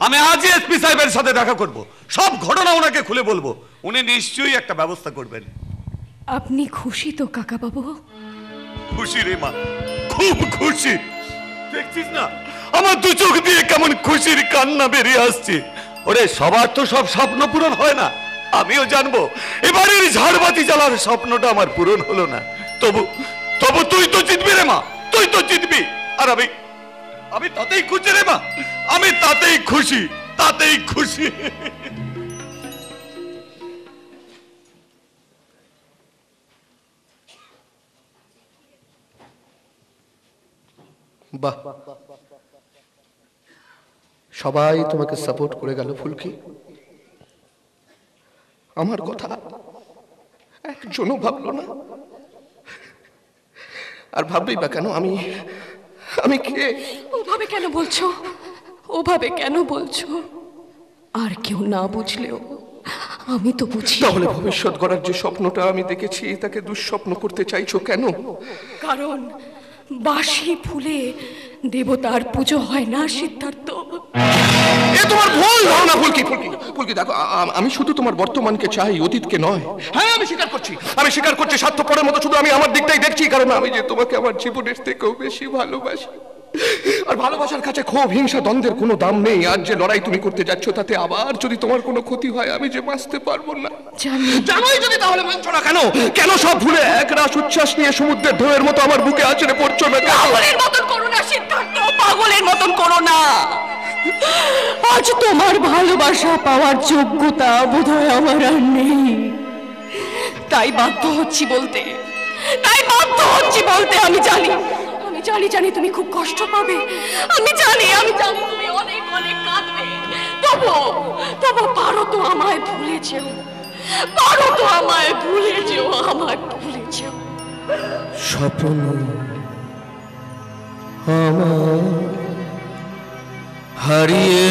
আমি আজই এসপি সাহেবের সাথে দেখা করব। সব ঘটনা ওনাকে খুলে বলব। উনি নিশ্চয়ই একটা ব্যবস্থা করবেন। আপনি খুশি তো কাকা বাবু খুশি রে মা খুব খুশি। দেখছিস না? আমার দু চোখ দিয়ে কেমন খুশির কান্না বেরিয়ে আসছে। ওরে সবার তো সব স্বপ্ন পূরণ হয় না। আমিও জানব এবারের ঝাড়বাতি জ্বালার স্বপ্নটা আমার পূরণ হলো না। তবু তবু তুই তো জিতবি রে মা তুই তো জিতবি। আর আমি আমি তাতেই খুশি রে মা। আমি তাতেই খুশি তাতেই খুশি। বাহ। সবাই তোমাকে সাপোর্ট করে গেল, ফুলকি। আমার কথা একজনও ভাবলো না। আর ভাববেই বা কেন, আমি আমি কে? ওভাবে কেন বলছো? ওভাবে কেন বলছো? আর কেউ না বুঝলেও আমি তো বুঝি। তাহলে ভবিষ্যৎ গড়ার যে স্বপ্নটা আমি দেখেছি তাকে দুঃস্বপ্ন করতে চাইছো কেন? কারণ বাসি ফুলে দেবতার পুজো হয় না, সিদ্ধার্থ। এ তোমার ভুল ধারণা ফুলকি ফুলকি ফুলকি দেখো আমি শুধু তোমার বর্তমানকে চাই, অতীতকে নয়। হ্যাঁ আমি স্বীকার করছি। আমি স্বীকার করছি, স্বার্থপরের মতো শুধু আমি আমার দিকটাই দেখছি, কারণ আমি যে তোমাকে আমার জীবনের থেকেও বেশি ভালোবাসি। আর ভালোবাসার কাছে ক্ষোভ হিংসা দ্বন্দ্বের কোনো দাম নেই। আর যে লড়াই তুমি করতে যাচ্ছ তাতে আবার যদি তোমার কোনো ক্ষতি হয় আমি যে বাঁচতে পারব না। জানোই যদি তাহলে মানছো না কেন? কেন সব ভুলে এক রাস উচ্ছ্বাস নিয়ে সমুদ্রের ঢেউয়ের মতো আমার বুকে আছড়ে পড়ছো না? পাগলের মতন করো না সিদ্ধার্থ পাগলের মতন করো না। আজ তোমার ভালোবাসা পাওয়ার যোগ্যতা বোধহয় আমার আর নেই। তাই বাধ্য হচ্ছি বলতে তাই বাধ্য হচ্ছি বলতে আমি জানি। জানি জানি তুমি খুব কষ্ট পাবে। আমি জানি আমি জানি তুমি অনেক অনেক কাঁদবে। তবু তবু পারো তো আমায় ভুলে যেও। পারো তো আমায় ভুলে যেও, আমায় ভুলে যেও। স্বপ্ন আমার হারিয়ে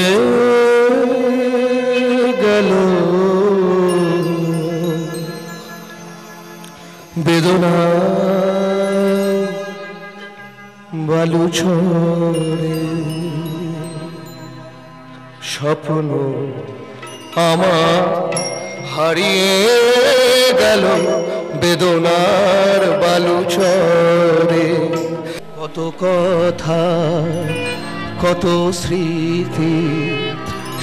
গেল। বেদনা বালু ছড়ে স্বপ্ন আমার হারিয়ে গেল, বেদনার বালু চরে কত কথা, কত স্মৃতি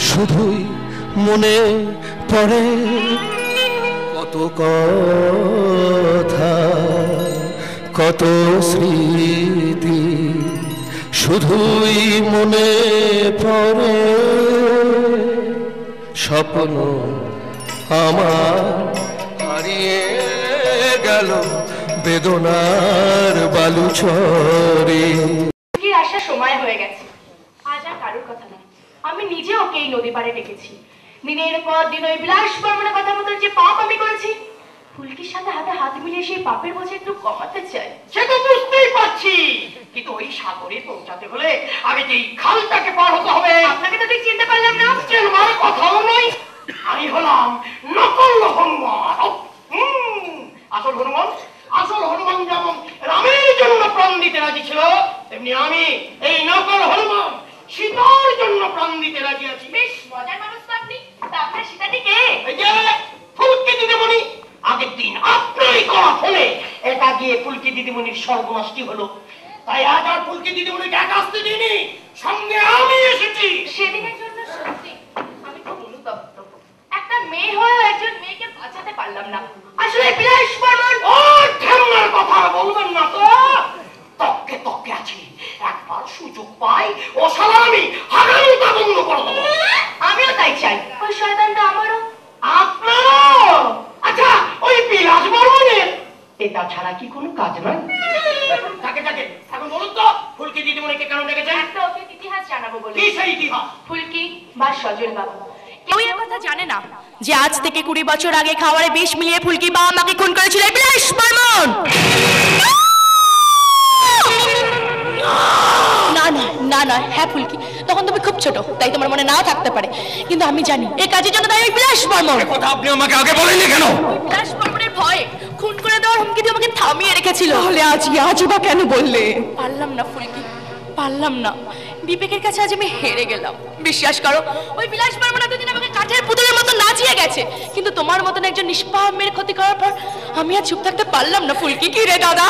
শুধুই মনে পড়ে। কত কথা, কত স্মৃতি শুধুই মনে পড়ে স্বপ্ন আমার হারিয়ে গেল, বেদনার বালু ছড়ে। আসার সময় হয়ে গেছে? আজ আর কারোর কথা না আমি নিজে ওকে এই নদী পাড়ে ডেকেছি। দিনের পর দিন ওই বিলাস বর্মনের কথা মতো যে পাপ আমি করেছি ফুলকির সাথে হাতে হাত মিলিয়ে সেই পাপের বোঝা একটু কমাতে চাই। সে তো বুঝতেই পারছি। কিন্তু ওই সাগরে পৌঁছাতে হলে আগে যে খালটাকে পার হতে হবে। আপনাকে তো ঠিক চিনতে পারলাম না। চেনবার কথাও নয়। আমি হলাম নকল হনুমান। আসল হনুমান। আসল হনুমান যেমন রামের জন্য প্রাণ দিতে রাজি ছিল তেমনি আমি এই নকল হনুমান সীতার জন্য প্রাণ দিতে রাজি আছি। বেশ মজার মানুষ তো আপনি। আপনার সীতাটি কে? এই যে ফুলকি দিদিমণি। আগের দিন আপনারই করা ফলে এটা গিয়ে ফুলকি দিদিমণির সর্বনাশটি হলো। তাই আজ আর ফুলকি দিদিমণিকে একা আসতে দিইনি সঙ্গে আমি এসেছি। সেদিনের জন্য সত্যি আমি খুব অনুতপ্ত। একটা মেয়ে হয়েও একজন মেয়েকে বাঁচাতে পারলাম না। আসলে বিলাস বর্মন। ও ঠাম্মার কথা বলবেন না তো। তককে তককে আছি। একবার সুযোগ পাই ও শালা আমি হারামিটা বন্ধ করে দেবো। আমিও তাই চাই। ওই শয়তানটা আমারও। আপনারও? আচ্ছা ওই বিলাস বর্মনের এটা ছাড়া কি কোনো কাজ নাই থাকে থাকে। এখন বলুন তো ফুলকি দিদিমণিকে কেন ডেকেছেন একটা অতীত ইতিহাস জানাব বলে। কি সেই ইতিহাস? ফুলকি বা সজল বাবু। কেউ এর কথা জানে না যে আজ থেকে কুড়ি বছর আগে খাবারে বিষ মিলিয়ে ফুলকি বা আমাকে খুন করেছিল। এই বিলাস বর্মন না না হ্যাঁ ফুলকি তখন তুমি খুব ছোট তাই তোমার মনে নাও থাকতে পারে। কিন্তু আমি জানি এই কাজের জন্য তাই ওই বিলাস বর্মন কথা আপনি আমাকে আগে বলেননি কেন? বিলাস বর্মনের ভয়ে খুন করে দেওয়ার হুমকি দিয়ে আমাকে থামিয়ে রেখেছিল। তাহলে আজ আজই বা কেন বললে? পারলাম না ফুলকি পারলাম না। বিবেকের কাছে আজ আমি হেরে গেলাম। বিশ্বাস করো ওই বিলাস বর্মন এতদিন আমাকে কাঠের পুতুলের মতো নাচিয়ে গেছে। কিন্তু তোমার মতন একজন নিষ্পাপ মেয়ের ক্ষতি করার পর আমি আর চুপ থাকতে পারলাম না ফুলকি। কি রে দাদা?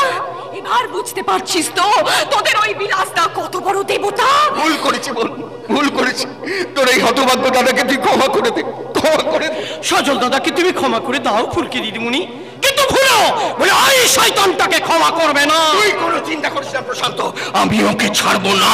এবার বুঝতে পারছিস তো? তোদের ওই বিলাসটা কত বড় দেবতা? ভুল করেছি বল ভুল করেছি। তোর এই হতভাগ্য দাদাকে তুই ক্ষমা করে দে ক্ষমা করে দে। সজল দাদাকে তুমি ক্ষমা করে দাও ফুলকি দিদিমণি। কিন্তু ভুলো বলে ওই শয়তানটাকে ক্ষমা করবে না। তুই কোনো চিন্তা করিস না প্রশান্ত আমি ওকে ছাড়বো না।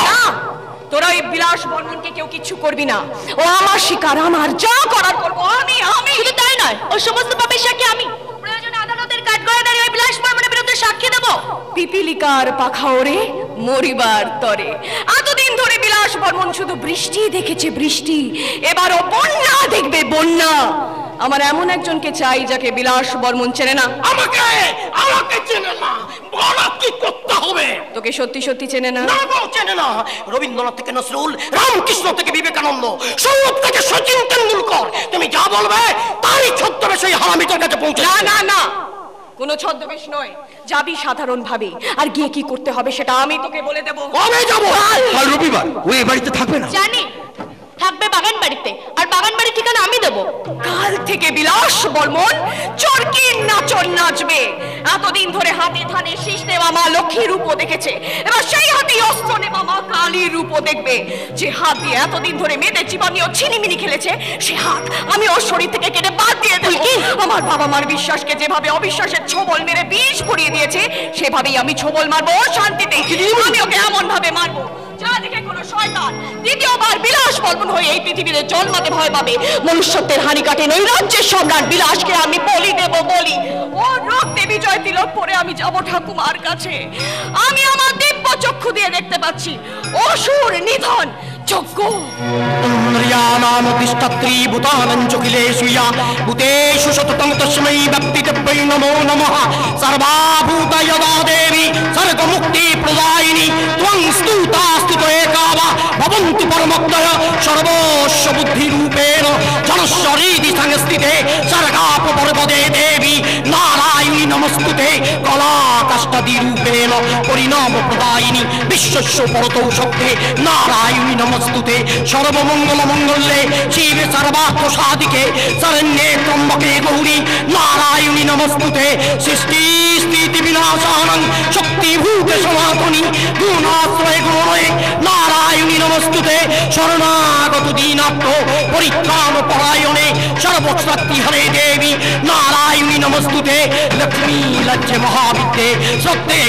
তোরা এই বিলাস বর্মনকে কেউ কিচ্ছু করবি না। ও আমার শিকার আমার যা করার করব আমি আমি। শুধু তাই নয় ওই সমস্ত পাপের সাক্ষী আমি। প্রয়োজনে আদালতের কাঠ করে দাঁড়িয়ে বর্মনের বিরুদ্ধে সাক্ষী দেবো? পিপিলিকার পাখা ওরে মরিবার তরে। এতদিন ধরে বিলাস বর্মন শুধু বৃষ্টি দেখেছে বৃষ্টি। এবারও বন্যা দেখবে বন্যা। আমার এমন একজনকে চাই যাকে বিলাস বর্মন চেনে না। আমাকে? আমাকে চেনে না। বলো কি করতে হবে? তোকে সত্যি সত্যি চেনে না? না গো, চেনে না। রবীন্দ্রনাথ থেকে নজরুল রামকৃষ্ণ থেকে বিবেকানন্দ সৌরভ থেকে সচিন তেন্ডুলকর। তুমি যা বলবে তারই ছদ্মবেশে এই হারামিটার কাছে পৌঁছে না না না। কোনো ছদ্মবেশ নয় যাবি সাধারণ ভাবে আর গিয়ে কি করতে হবে সেটা আমি তোকে বলে দেবো। কবে যাব। কাল রবিবার ও এ বাড়িতে থাকবে না। জানি। থাকবে বাগান বাড়িতে। আর বাগান বাড়ির ঠিকানা আমি দেবো। কাল থেকে বিলাস বর্মন চরকির নাচন নাচবে। এতদিন ধরে হাতে ধানে শীষ নেওয়া মা লক্ষ্মীর রূপও দেখেছে। এবার সেই হাতেই অস্ত্র নেওয়া মা কালীর রূপও দেখবে। যে হাত দিয়ে এতদিন ধরে মেয়েদের জীবন ও ছিনিমিনি খেলেছে সে হাত আমি ওর শরীর থেকে কেটে বাদ দিয়ে দেবো। আমার বাবা মার বিশ্বাসকে যেভাবে অবিশ্বাসের ছোবল মেরে বিষ ভরিয়ে দিয়েছে সেভাবেই আমি ছোবল মারবো শান্তিতে। আমি ওকে এমন ভাবে মারবো। যা দেখে শয়তান দ্বিতীয়বার বিলাস বর্মন হয়ে এই পৃথিবীতে জন্মাতে ভয় পাবে। মনুষ্যত্বের হানি কাটে নৈরাজ্যের সম্রাট বিলাসকে আমি বলি, দেব বলি। ও রক্তে বিজয় তিলক পরে আমি যাব ঠাকুমার কাছে। আমি আমার দিব্য চক্ষু দিয়ে দেখতে পাচ্ছি। অসুর নিধন যজ্ঞ ইন্দ্রিয়ানামতিষ্ঠত্রীভূতানঞ্চকিলেষু ইয়া ভূতেষু সততং তস্मै ব্যক্তিতব্যৈ নমো নমঃ সর্বাভূত যদা দেবী সর্গমুক্তি প্রদায়িনী ত্বং স্তুতা স্তুত একাবা ভবন্তু পরমক্তয় সর্বস্ব বুদ্ধিরূপেণ জনস্বরীতি সংস্থিতে সর্গাপ পর্বদে দেবী নারায়ণী নমস্তুতে কলা কাষ্টাদিরূপেণ পরিণাম প্রদায়িনী বিশ্বস্য পরতৌ শক্তি নারায়ণী নমস্তুতে। সর্বমঙ্গল মঙ্গলে শিবে সর্বার্থ সাধিকে শরণ্যে ত্রম্বকে গৌরী নারায়ণী নমস্তুতে। সৃষ্টি স্থিতি বিনাশানং শক্তিভূত সনাতনী গুণাশ্রয় গুণয়ে নারায়ণী নমস্তুতে। শরণাগত দীনাত্ম পরিত্রাণ পরায়ণে সর্বশক্তি হরে দেবী নারায়ণী নমস্তুতে। লক্ষ্মী লজ্জে মহাবিদ্যে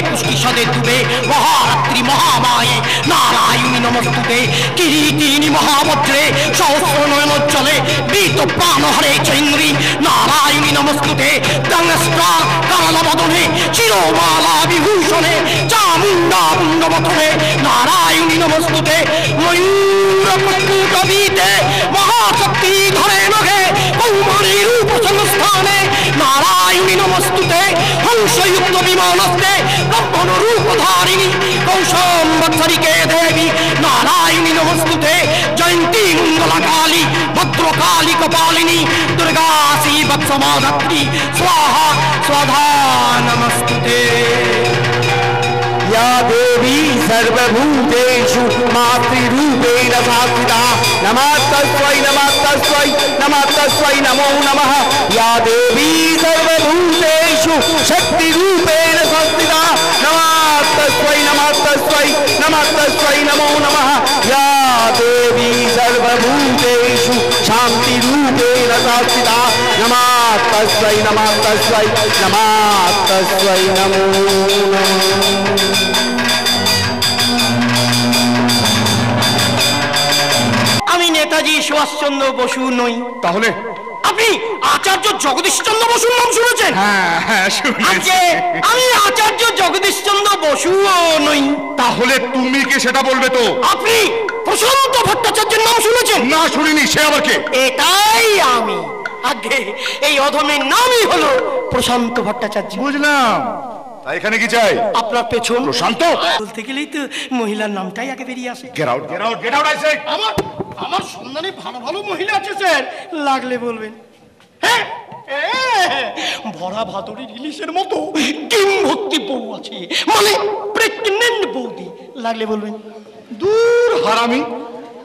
কুষ্টি সদে দুবে মহারাত্রি মহামায়ে, নারায়ণী নমস্তুতে, কিরীটিনী মহাবজ্রে সহস্র নয়নোজ্জ্বলে, বীত প্রাণ হরে চৈন্দ্রী, নারায়ণী নমস্তুতে গঙ্গস্টা কালবদনে, চিরমালা বিভূষণে, চামুণ্ডা মুণ্ডবতনে নারায়ণী নমস্তুতে, ময়ূর প্রকৃতবীতে মহাশক্তি ধরে নঘে কৌমারী রূপ সংস্থানে, নারায়ণী নমস্তুতে হংসযুক্ত বিমানস্তে ব্রহ্মণ রূপধারিণী কৌশম্বৎসরিকে দেবী নারায়ণী নমস্তুতে জয়ন্তী মঙ্গলা কালী ভদ্রকালী কপালিনী দুর্গা শ্রী বৎসমাধত্রী স্বাহা স্বধা নমস্তুতে या देवी सर्वभूतेषु मातृरूपेण संस्थिता नमस्तस्मै नमस्तस्मै नमस्तस्मै नमो नमः। या देवी सर्वभूतेषु शक्तिरूपेण संस्थिता नमस्तस्मै नमस्तस्मै नमस्तस्मै नमो नमः। या देवी सर्वभूतेषु शान्तिरूपेण संस्थिता তস্मै নমঃ তস্मै নমঃ তস্मै নমো নমঃ আমি নেতাজি সুভাষচন্দ্র বসু নই। তাহলে? আপনি আচার্য জগদীশচন্দ্র বসুর নাম শুনেছেন? হ্যাঁ হ্যাঁ শুনেছি। আজকে আমি আচার্য জগদীশচন্দ্র বসু নই। তাহলে তুমি কে সেটা বলবে তো? আপনি প্রশান্ত ভট্টাচার্যের নাম শুনেছেন? না শুনিনি সে আবার কে? এটাই আমি। আগে এই অধমের নামই হলো প্রশান্ত ভট্টাচার্য। বুঝলাম। তা এখানে কি চাই? আপনার পেছন। প্রশান্ত? বলতে গেলেই তো মহিলার নামটাই আগে বেরিয়ে আসে। Get out get out get out I আমার আমার সন্ধানে ভালো ভালো মহিলা আছে স্যার। লাগলে বলবেন। হ্যাঁ হ্যাঁ, ভরা ভাতরের ইলিশের মতো ডিম ভর্তি বউ আছে। মানে প্রেগনেন্ট বৌদি। লাগলে বলবেন। দূর হারামি।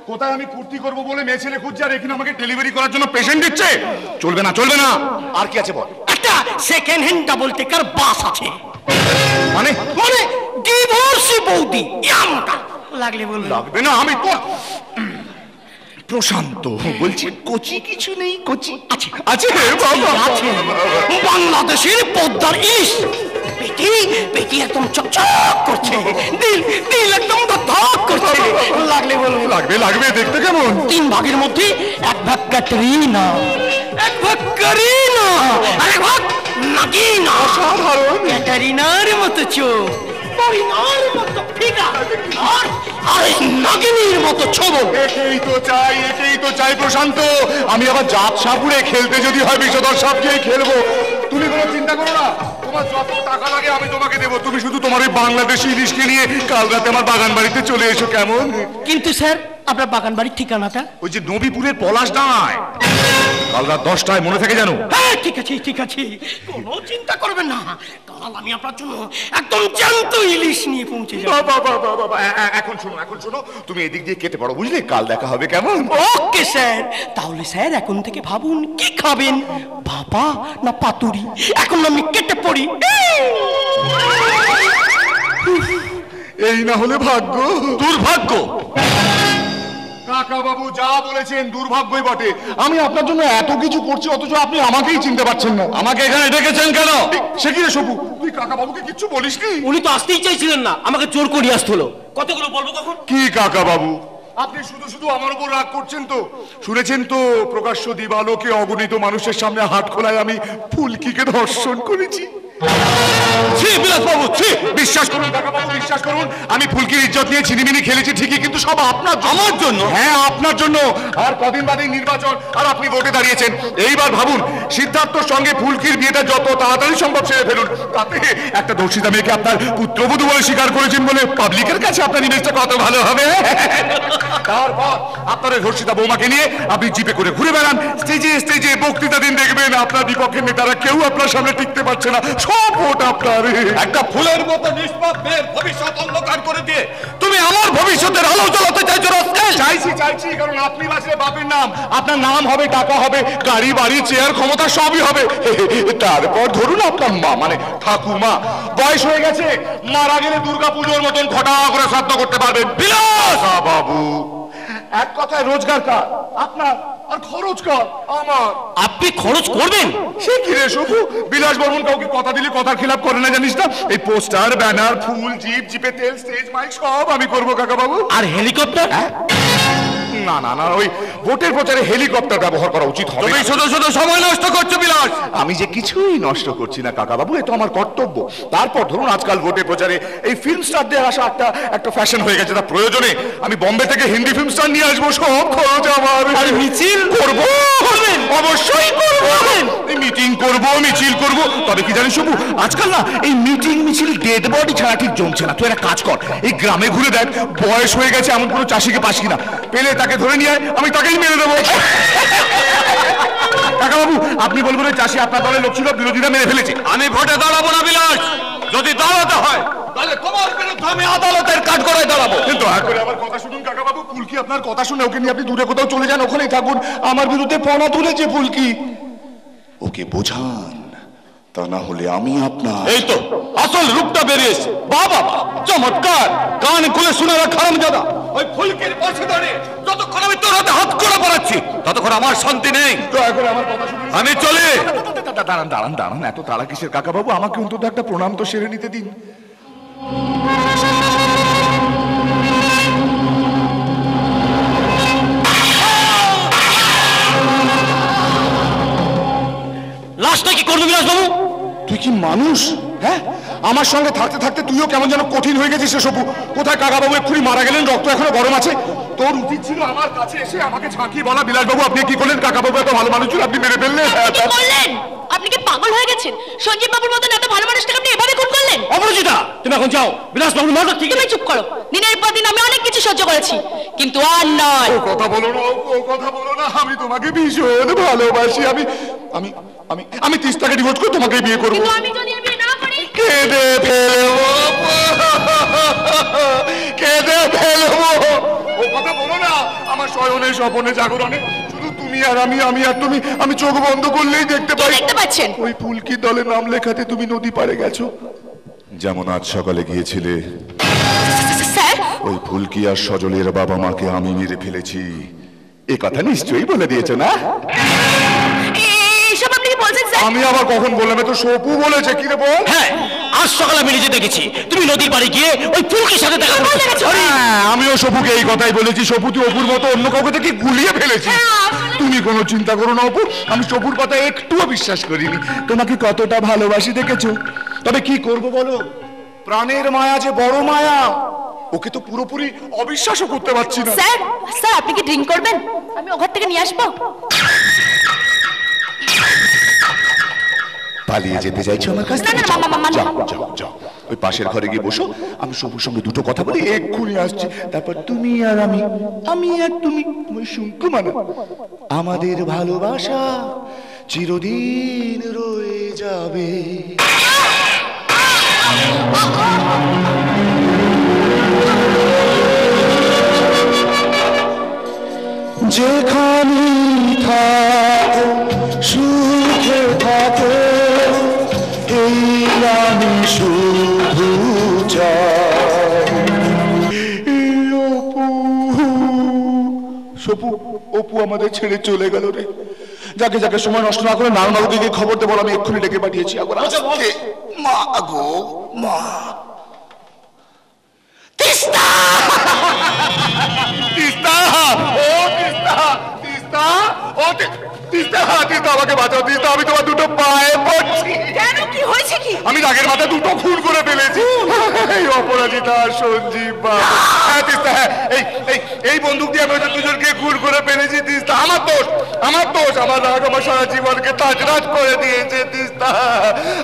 কোথায় আমি ফুর্তি করব বলে মেয়ে ছেলে খুঁজছে আর এখানে আমাকে ডেলিভারি করার জন্য পেশেন্ট দিচ্ছে? চলবে না চলবে না। আর কি আছে বল? একটা second hand double decker bus আছে। মানে? মানে ডিভোর্সি বৌদি ইয়ামটা। লাগলে বল লাগবে না আমি তো প্রশান্ত। বলছি কচি কিছু নেই কচি? আছে আছে বাবা। আছে। বাংলাদেশের পদ্মার ইলিশ। পেটি পেটি একদম চকচক করছে। দিল দিল একদম ধক করছে। লাগলে বলবেন লাগবে লাগবে দেখতে কেমন? তিন ভাগের মধ্যে এক ভাগ ক্যাটরিনা। এক ভাগ করিনা। আর ভাগ নাগিনা। অসাধারণ। ক্যাটারিনার মতো চোখ। করিনার মতো ফিগা। আর আর নাগিনীর মতো ছবল একেই তো চাই একেই তো চাই প্রশান্ত। আমি আবার জাত সাপুরে খেলতে যদি হয় বিষধর সাপ দিয়ে খেলব। তুমি কোনো চিন্তা করো না। তোমার যত টাকা লাগে আমি তোমাকে দেবো। তুমি শুধু তোমার ওই বাংলাদেশি ইলিশকে নিয়ে কাল রাতে আমার বাগান বাড়িতে চলে এসো, কেমন? কিন্তু স্যার আপনার বাগান বাড়ির ঠিকানাটা? ওই যে নবীপুরের পলাশ ডাঙায় কাল রাত দশটায় মনে থাকে জানো হ্যাঁ ঠিক আছে ঠিক আছে। কোনো চিন্তা করবেন না। কাল আমি আপনার জন্য একদম জ্যান্ত ইলিশ নিয়ে পৌঁছে যাব। বাবা বাবা বাবা এখন শোনো এখন শোনো। তুমি এদিক দিয়ে কেটে পড়ো বুঝলে? কাল দেখা হবে কেমন? Okay sir. তাহলে স্যার এখন থেকে ভাবুন কি খাবেন? ভাপা না পাতুরি? এখন আমি কেটে পড়ি। এই না হলে ভাগ্য। দুর্ভাগ্য। কাকা বাবু যা বলেছেন দুর্ভাগ্যই বটে। আমি আপনার জন্য এত কিছু করছি অথচ আপনি আমাকেই চিনতে পারছেন না। আমাকে এখানে ডেকেছেন কেন? সে কি রে সবু তুই কাকা বাবুকে কিচ্ছু বলিস নি? উনি তো আসতেই চাইছিলেন না আমাকে জোর করিয়ে আসতে হলো। কতগুলো বলব কখন কি কাকা বাবু আপনি শুধু শুধু আমার উপর রাগ করছেন তো? শুনেছেন তো প্রকাশ্য দিবালোকে অগণিত মানুষের সামনে হাট খোলায় আমি ফুলকিকে ধর্ষণ করেছি? ছি বিলাসবাবু ছি। বিশ্বাস করুন কাকাবাবু বিশ্বাস করুন। আমি ফুলকির ইজ্জত নিয়ে ছিনিমিনি খেলেছি ঠিকই কিন্তু সব আপনার আমার জন্য? হ্যাঁ আপনার জন্য। আর কদিন বাদে নির্বাচন আর আপনি ভোটে দাঁড়িয়েছেন। এইবার ভাবুন সিদ্ধার্থর সঙ্গে ফুলকির বিয়েটা যত তাড়াতাড়ি সম্ভব সেরে ফেলুন। তাতে একটা দর্শিতা মেয়েকে আপনার পুত্রবধূ বলে স্বীকার করেছেন বলে পাবলিকের কাছে আপনার ইমেজটা কত ভালো হবে? তারপর আপনার ধর্ষিতা বৌমাকে নিয়ে আপনি জিপে করে ঘুরে বেড়ান। স্টেজে স্টেজে বক্তৃতা দিন দেখবেন আপনার বিপক্ষের নেতারা কেউ আপনার সামনে টিকতে পারছে না। সব ভোট আপনার একটা ফুলের মতো নিষ্পাপ মেয়ের ভবিষ্যৎ অন্ধকার করে দিয়ে তুমি আমার ভবিষ্যতের আলো জ্বালাতে চাইছো রাস্তায় চাইছি চাইছি কারণ আপনি বাঁচলে বাপের নাম। আপনার নাম হবে টাকা হবে গাড়ি বাড়ি চেয়ার ক্ষমতা সবই হবে। তারপর ধরুন আপনার মা মানে ঠাকুমা বয়স হয়ে গেছে মারা গেলে দুর্গা পুজোর মতন ঘটা করে শ্রাদ্ধ করতে পারবেন। বিলাস! বাবু। এক কথায় রোজগার কার আপনার আর খরচ কার আমার। আপনি খরচ করবেন? সে কি রে শুভু বিলাস বর্মন কাউকে কথা দিলে কথার খিলাপ করে না জানিস না? এই পোস্টার ব্যানার ফুল জিপ জিপে তেল স্টেজ মাইক সব আমি করব কাকা বাবু আর হেলিকপ্টার? না না না ওই ভোটের প্রচারে হেলিকপ্টার ব্যবহার করা উচিত হবে তুমি শুধু শুধু সময় নষ্ট করছ বিলাস। আমি যে কিছুই নষ্ট করছি না কাকা বাবু এ তো আমার কর্তব্য। তারপর ধরুন আজকাল ভোটের প্রচারে এই ফিল্ম স্টারদের আসা একটা একটা ফ্যাশন হয়ে গেছে তার প্রয়োজনে আমি বম্বে থেকে হিন্দি ফিল্ম স্টার নিয়ে আসব সব খরচ আমার। আর মিছিল? করব। অবশ্যই করব। এই মিটিং করব মিছিল করব। তবে কি জানিস শুভু আজকাল না এই মিটিং মিছিল ডেড বডি ছাড়া ঠিক জমছে না। তুই একটা কাজ কর এই গ্রামে ঘুরে দেখ বয়স হয়ে গেছে এমন কোনো চাষিকে পাস কিনা। পেলে তাকে ধরে নিয়ে আমি তাকেই মেরে দেবো। কাকাবাবু আপনি বলবেন চাষি আপনার দলের লোক ছিল বিরোধীরা মেরে ফেলেছে। আমি ভোটে দাঁড়াবো না বিলাস। যদি দাঁড়াতে হয় তাহলে তোমার বিরুদ্ধে আমি আদালতের কাঠ করে দাঁড়াবো। দয়া করে আমার কথা শুনুন কাকাবাবু ফুলকি আপনার কথা শুনে ওকে নিয়ে আপনি দূরে কোথাও চলে যান ওখানেই থাকুন। আমার বিরুদ্ধে পণা তুলেছে ফুলকি। ওকে বোঝান। তা না হলে আমি আপনার এই তো আসল রূপটা বেরিয়েছে বাবা চমৎকার। কান খুলে শুনে রাখ হারাম দাদা ওই ফুলকির পাশে দাঁড়িয়ে যতক্ষণ আমি তোর হাতে হাত করে পড়াচ্ছি ততক্ষণ আমার শান্তি নেই। দয়া করে আমার কথা শুনুন। আমি চলে। দাঁড়ান দাঁড়ান দাঁড়ান এত তাড়া কিসের কাকা বাবু আমাকে অন্তত একটা প্রণাম তো সেরে নিতে দিন। লাশটা কি করবে বিলাস বাবু তুই কি মানুষ? হ্যাঁ? আমার সঙ্গে থাকতে থাকতে তুইও কেমন যেন কঠিন হয়ে গেছিস সবু কোথায় কাকা বাবু এক্ষুনি মারা গেলেন রক্ত এখনও গরম আছে। তোর উচিত ছিল আমার কাছে এসে আমাকে ঝাঁকিয়ে বলা। বিলাস বাবু আপনি কি করলেন? কাকা বাবু এত ভালো মানুষ ছিল আপনি মেরে ফেললেন। করলেন? আপনি কি পাগল হয়ে গেছেন? সঞ্জীব বাবুর মতন এত ভালো মানুষটাকে আপনি এভাবে খুন করলেন? অপরাজিতা তুমি এখন যাও। বিলাস বাবুর মাথা ঠিক তুমি চুপ করো। দিনের পর দিন আমি অনেক কিছু সহ্য করেছি কিন্তু আর নয়। ও কথা বলো না ও কথা বলো না। আমি তোমাকে ভীষণ ভালোবাসি। আমি আমি আমি আমি তিস্তাকে ডিভোর্স করে তোমাকে বিয়ে করব। কিন্তু আমি যদি বিয়ে না করি? কেঁদে ফেলব। কেঁদে ফেলব। ও কথা বলো না আমার শয়নে স্বপনে জাগরণে। শুধু তুমি আর আমি আমি আর তুমি আমি চোখ বন্ধ করলেই দেখতে পাই। দেখতে পাচ্ছেন। ওই ফুলকি দলে নাম লেখাতে তুমি নদী পাড়ে গেছো। যেমন আজ সকালে গিয়েছিলে ওই ফুলকি আর সজলের বাবা মাকে আমি মেরে ফেলেছি। এ কথা নিশ্চয়ই বলে দিয়েছ না? আমি আবার কখন বললাম তো সপু বলেছে কি রে বল? হ্যাঁ আজ সকালে আমি নিজে দেখেছি। তুমি নদীর পাড়ে গিয়ে ওই ফুলকির সাথে দেখা করছ হ্যাঁ, আমিও সপুকে এই কথাই বলেছি সপু তুই অপুর মতো অন্য কাউকে দেখি গুলিয়ে ফেলেছি তুমি কোনো চিন্তা করো না অপু আমি সপুর কথা একটুও বিশ্বাস করিনি। তোমাকে কতটা ভালোবাসি দেখেছ। তবে কি করব বলো? প্রাণের মায়া যে বড় মায়া ওকে তো পুরোপুরি অবিশ্বাসও করতে পারছি না। স্যার স্যার আপনি কি ড্রিঙ্ক করবেন? আমি ও ঘর থেকে নিয়ে আসব। পালিয়ে যেতে চাইছো আমার কাছ থেকে? মা- যাও যাও যাও। ওই পাশের ঘরে গিয়ে বসো। আমি সবুর সঙ্গে দুটো কথা বলি এক্ষুনি আসছি। তারপর তুমি আর আমি আমি আর তুমি শুনকু মানো। আমাদের ভালোবাসা চিরদিন রয়ে যাবে। যেখানে থাক থাকো সুখে থাকো। এই আমি শুধু সপু অপু আমাদের ছেড়ে চলে গেল রে। যাকে যাকে সময় নষ্ট না করে নারায়ণবাবুকে গিয়ে খবর দেবো আমি এক্ষুনি ডেকে পাঠিয়েছি। একবার আজকে মা গো মা। তিস্তা! তিস্তা! ও তিস্তা তিস্তা ও তিস্তা তিস্তা আমাকে বাঁচাও তিস্তা আমি তোমার দুটো পায়ে পড়ছি। কেন? কি হয়েছে কি? আমি রাগের মাথায় দুটো খুন করে ফেলেছি। এই অপরাজিতা সঞ্জীব বাবু। হ্যাঁ তিস্তা হ্যাঁ এই এই এই বন্দুক দিয়ে আমি ওদের দুজনকে খুন করে ফেলেছি তিস্তা। আমার দোষ আমার দোষ আমার রাগ আমার সারা জীবনকে তাজরাজ করে দিয়েছে তিস্তা।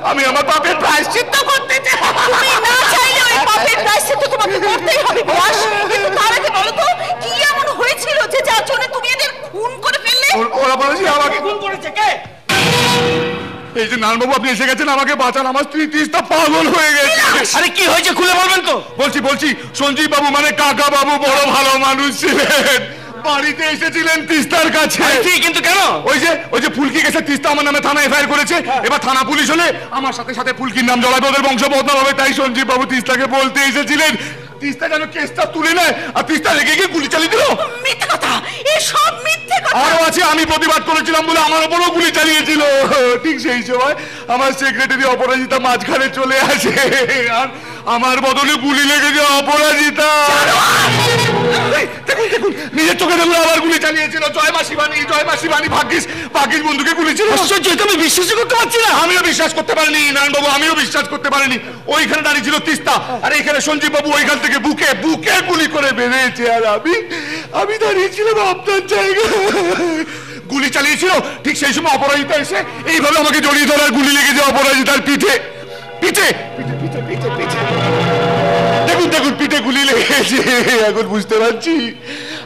আমি আমার পাপের প্রায়শ্চিত্ত করতে চাই। তুমি না চাইলে ওই পাপের প্রায়শ্চিত্ত তোমাকে করতেই হবে বস। কিন্তু তার আগে বলো তো কি এমন হয়েছিল যে যার জন্য তুমি এদের খুন করে ওর- ওরা বলেছে আমাকে খুন করেছে কে? এই যে নানবাবু আপনি এসে গেছেন আমাকে বাঁচান। আমার স্ত্রী তিস্তা পাগল হয়ে গেছে। আরে কি হয়েছে খুলে বলবেন তো? বলছি বলছি সঞ্জীব বাবু মানে কাকা বাবু বড় ভালো মানুষ ছিলেন। বাড়িতে এসেছিলেন তিস্তার কাছে। কিন্তু কেন? ওই যে ওই যে ফুলকি গেছে তিস্তা আমার নামে থানা এফআইআর করেছে। এবার থানা পুলিশ হলে আমার সাথে সাথে ফুলকির নাম জড়াবে ওদের বংশ বদনাম হবে। তাই সঞ্জীব বাবু তিস্তাকে বলতে এসেছিলেন। তিস্তা যেন কেসটা তুলে নেয়? আর তিস্তা রেগে গিয়ে গুলি চালিয়ে দিল? মিথ্যে কথা! এসব মিথ্যে কথা! আরও আছে আমি প্রতিবাদ করেছিলাম বলে আমার ওপরও গুলি চালিয়েছিল। ঠিক সেই সময় আমার সেক্রেটারি অপরাজিতা মাঝখানে চলে আসে। আর আমার বদলে গুলি লেগে লেগেছে অপরাজিতা। দেখুন দেখুন নিজের চোখে দেখুন আবার গুলি চালিয়েছিল। জয় মা শিবানী জয় মা শিবানী ভাগ্যিস ভাগ্যিস বন্ধুকে গুলি ছিল। আশ্চর্য এটা আমি বিশ্বাসই করতে পারছি না। আমিও বিশ্বাস করতে পারিনি নারায়ণবাবু আমিও বিশ্বাস করতে পারিনি। ওইখানে দাঁড়িয়ে ছিল তিস্তা। আর এইখানে সঞ্জীব বাবু ওইখান থেকে বুকে বুকে গুলি করে বেরিয়েছে আর আমি আমি দাঁড়িয়েছিলাম আপনার জায়গায়। গুলি চালিয়েছিল ঠিক সেই সময় অপরাজিতা এসে এইভাবে আমাকে জড়িয়ে ধরার গুলি লেগে লেগেছে অপরাজিতার পিঠে। পিঠে পিঠে পিঠে পিঠে পিঠে। দেখুন দেখুন পিঠে গুলি লেগেছে এখন বুঝতে পারছি।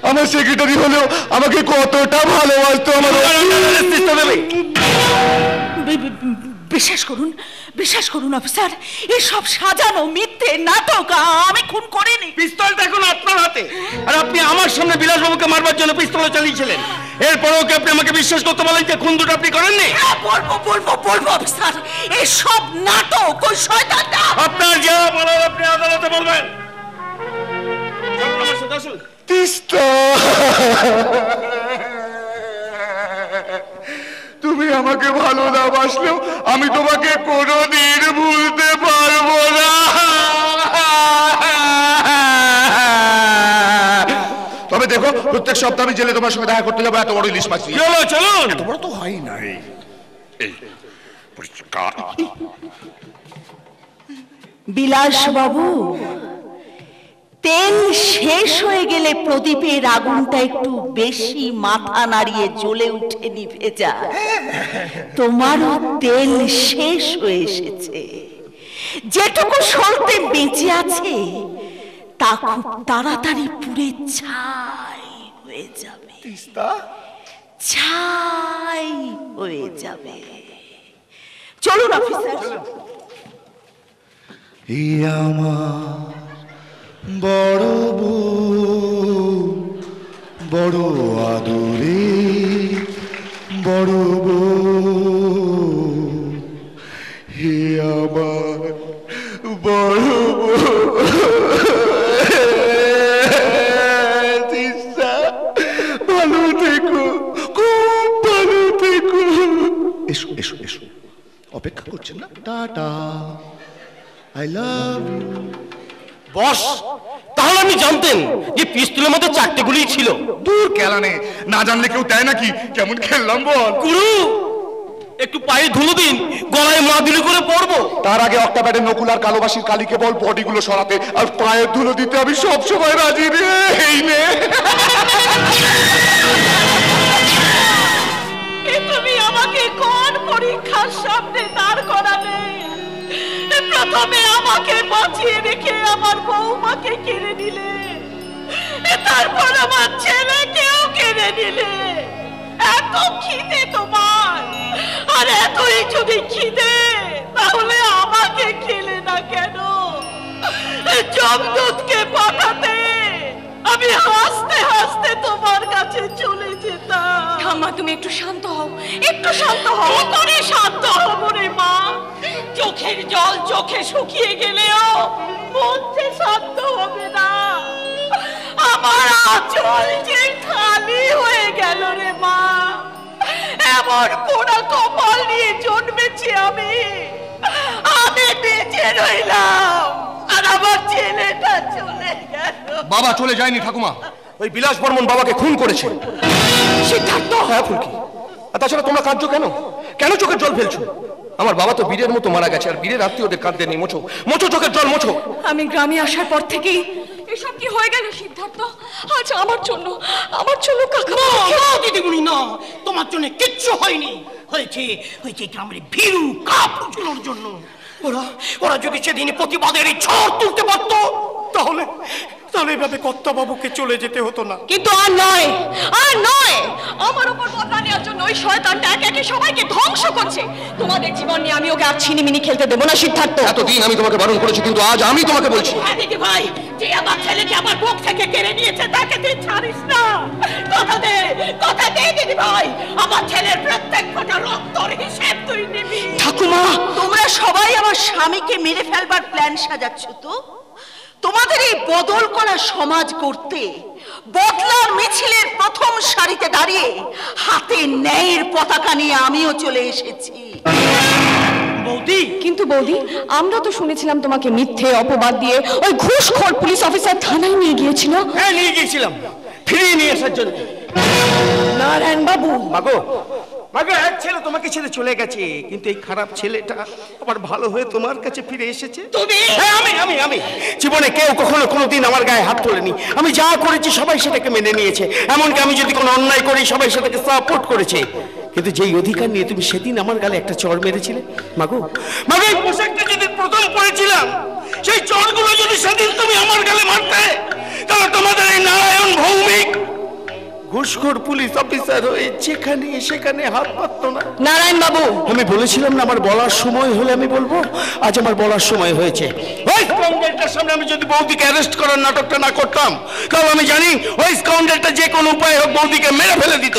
আমার সেক্রেটারি হলেও আমাকে কতটা ভালোবাসতো আমার বিশ্বাস করুন বিশ্বাস করুন অফিসার এসব সাজানো মিথ্যে নাটক আমি খুন করিনি। পিস্তলটা এখন আপনার হাতে। আর আপনি আমার সামনে বিলাসবাবুকে মারবার জন্য পিস্তল চালিয়েছিলেন। এরপরেও কি আপনি আমাকে বিশ্বাস করতে বলেন যে খুন দুটো আপনি করেননি? হ্যাঁ, বলব বলব বলব অফিসার এসব নাটক ওই শয়তানটা। আপনার যা বলার আপনি আদালতে বলবেন। তিস্তা তুমি আমাকে ভালো না বাসলেও আমি তোমাকে কোনোদিন ভুলতে পারব না। তবে দেখো প্রত্যেক সপ্তাহে আমি জেলে তোমার সঙ্গে দেখা করতে যাব এত বড় ইলিশ মাছ। চলো চলুন এত বড় তো হয় নাই। এই বিলাস বাবু তেল শেষ হয়ে গেলে প্রদীপের আগুনটা একটু বেশি মাথা নাড়িয়ে জ্বলে উঠে নিভে যায়। তোমারও তেল শেষ হয়ে এসেছে। যেটুকু সলতে বেঁচে আছে তা খুব তাড়াতাড়ি পুড়ে ছাই হয়ে যাবে। ছাই হয়ে যাবে। চলুন অফিসার। এই আমার বড় বউ, বড় আদরে, বড় বউ। হে আমার বড় ভালো থেকো ভালো থেকো। এসো এসো এসো। অপেক্ষা করছেন না? Tata. I love you boss তাহলে আপনি জানতেন যে পিস্তলের মধ্যে চারটে গুলি ছিল। দূর খেলানে না জানলে কেউ দেয় নাকি? কেমন খেললাম বল। গুরু একটু পায়ে ধুলো দিন গলায় মা দিলে করে পড়ব। তার আগে অক্টাব্যাটে নকুল আর কালোবাসীর কালীকে বল বডিগুলো সরাতে আর পায়ের ধুলো দিতে আমি সব সময় রাজি রে এই নে। তুমি আমাকে কোন পরীক্ষার সামনে দাঁড় করালে? প্রথমে আমাকে বাঁচিয়ে রেখে আমার বৌমাকে কেড়ে নিলে। তারপর আমার ছেলেকেও কেড়ে নিলে। এত খিদে তোমার। আর এতই যদি খিদে, তাহলে আমাকে খেলে না কেন? জমদূতকে পাঠাতে আমি হাসতে হাসতে তোমার কাছে চলে যেতাম। ঠাম্মা তুমি একটু শান্ত হও একটু শান্ত হও। করে শান্ত হব রে মা? চোখের জল চোখে শুকিয়ে গেলেও মন যে শান্ত হবে না। আমার আঁচল যে খালি হয়ে গেল রে মা। এমন পোড়া কপাল নিয়ে জন্মেছি আমি। আমি বেঁচে রইলাম। আর আমার ছেলেটা চলে গেল। বাবা চলে যায়নি ঠাকুমা। ওই বিলাস বর্মন বাবাকে খুন করেছে। সিদ্ধার্থ হ্যাঁ ফুলকি। আর তাছাড়া তোমরা কাঁদছো কেন? কেন চোখের জল ফেলছো? আমার বাবা তো বীরের মতো মারা গেছে আর বীরের আত্মীয়দের কাঁদতে নেই মোছো। মোছো চোখের জল মোছো। আমি গ্রামে আসার পর থেকেই এসব কি হয়ে গেল সিদ্ধার্থ? আজ আমার জন্য আমার জন্য কাকা না দিদিমণি না। তোমার জন্য কিচ্ছু হয়নি। হয়েছে হয়েছে গ্রামের ভীরু কাপুচুলোর জন্য। ওরা ওরা যদি সেদিন প্রতিবাদের এই ঝড় তুলতে পারতো তাহলে তাহলে এভাবে কর্তাবাবুকে চলে যেতে হতো না। কিন্তু আর নয় আর নয় আমার উপর বদলা নেওয়ার জন্য ওই শয়তানটা একে একে সবাইকে ধ্বংস করছে। তোমাদের জীবন নিয়ে আমি ওকে আর ছিনিমিনি খেলতে দেবো না সিদ্ধার্থ। এতদিন আমি তোমাকে বারণ করেছি কিন্তু আজ আমি তোমাকে বলছি। হ্যাঁ দিদি ভাই যে আমার ছেলেকে আমার বুক থেকে কেড়ে নিয়েছে তাকে তুই ছাড়িস না। কথা দে কথা দে দিদি ভাই। আমার ছেলের প্রত্যেক ফোঁটা রক্তর হিসেব তুই নিবি। ঠাকুমা তোমরা সবাই আমার স্বামীকে মেরে ফেলবার প্ল্যান সাজাচ্ছ তো? তোমাদের এই বদল করা সমাজ করতে বদলার মিছিলের প্রথম সারিতে দাঁড়িয়ে হাতে ন্যায়ের পতাকা নিয়ে আমিও চলে এসেছি। বৌদি? কিন্তু বৌদি আমরা তো শুনেছিলাম তোমাকে মিথ্যে অপবাদ দিয়ে ওই ঘুষখোর পুলিশ অফিসার থানায় নিয়ে গিয়েছিল। হ্যাঁ নিয়ে গিয়েছিলাম। ফিরিয়ে নিয়ে আসার জন্য। নারায়ণ বাবু মাগো ছেলে তোমাকে ছেড়ে চলে গেছে কিন্তু এই খারাপ ছেলেটা আবার ভালো হয়ে তোমার কাছে ফিরে এসেছে? তুমি? হ্যাঁ আমি আমি আমি। জীবনে কেউ কখনো কোনোদিন আমার গায়ে হাত তোলেনি। আমি যা করেছি সবাই সেটাকে মেনে নিয়েছে। এমনকি আমি যদি কোনো অন্যায় করি সবাই সেটাকে সাপোর্ট করেছে। কিন্তু যেই অধিকার নিয়ে তুমি সেদিন আমার গালে একটা চর মেরেছিলে মাগো? মাগো এই পোশাকটা যেদিন প্রথম পরেছিলাম সেই চড়গুলো যদি সেদিন তুমি আমার গালে মারতে তাহলে তোমাদের এই নারায়ণ ভৌমিক ঘুষখোর পুলিশ অফিসার হয়ে যেখানে সেখানে হাত পাততো না। নারায়ণ বাবু! আমি বলেছিলাম না আমার বলার সময় হলে আমি বলব। আজ আমার বলার সময় হয়েছে। ওই স্কাউন্ডারটার সামনে আমি যদি বৌদিকে অ্যারেস্ট করার নাটকটা না করতাম কারণ আমি জানি ওই স্কাউন্ডারটা যে কোনো উপায়ে হোক বৌদিকে মেরে ফেলে দিত।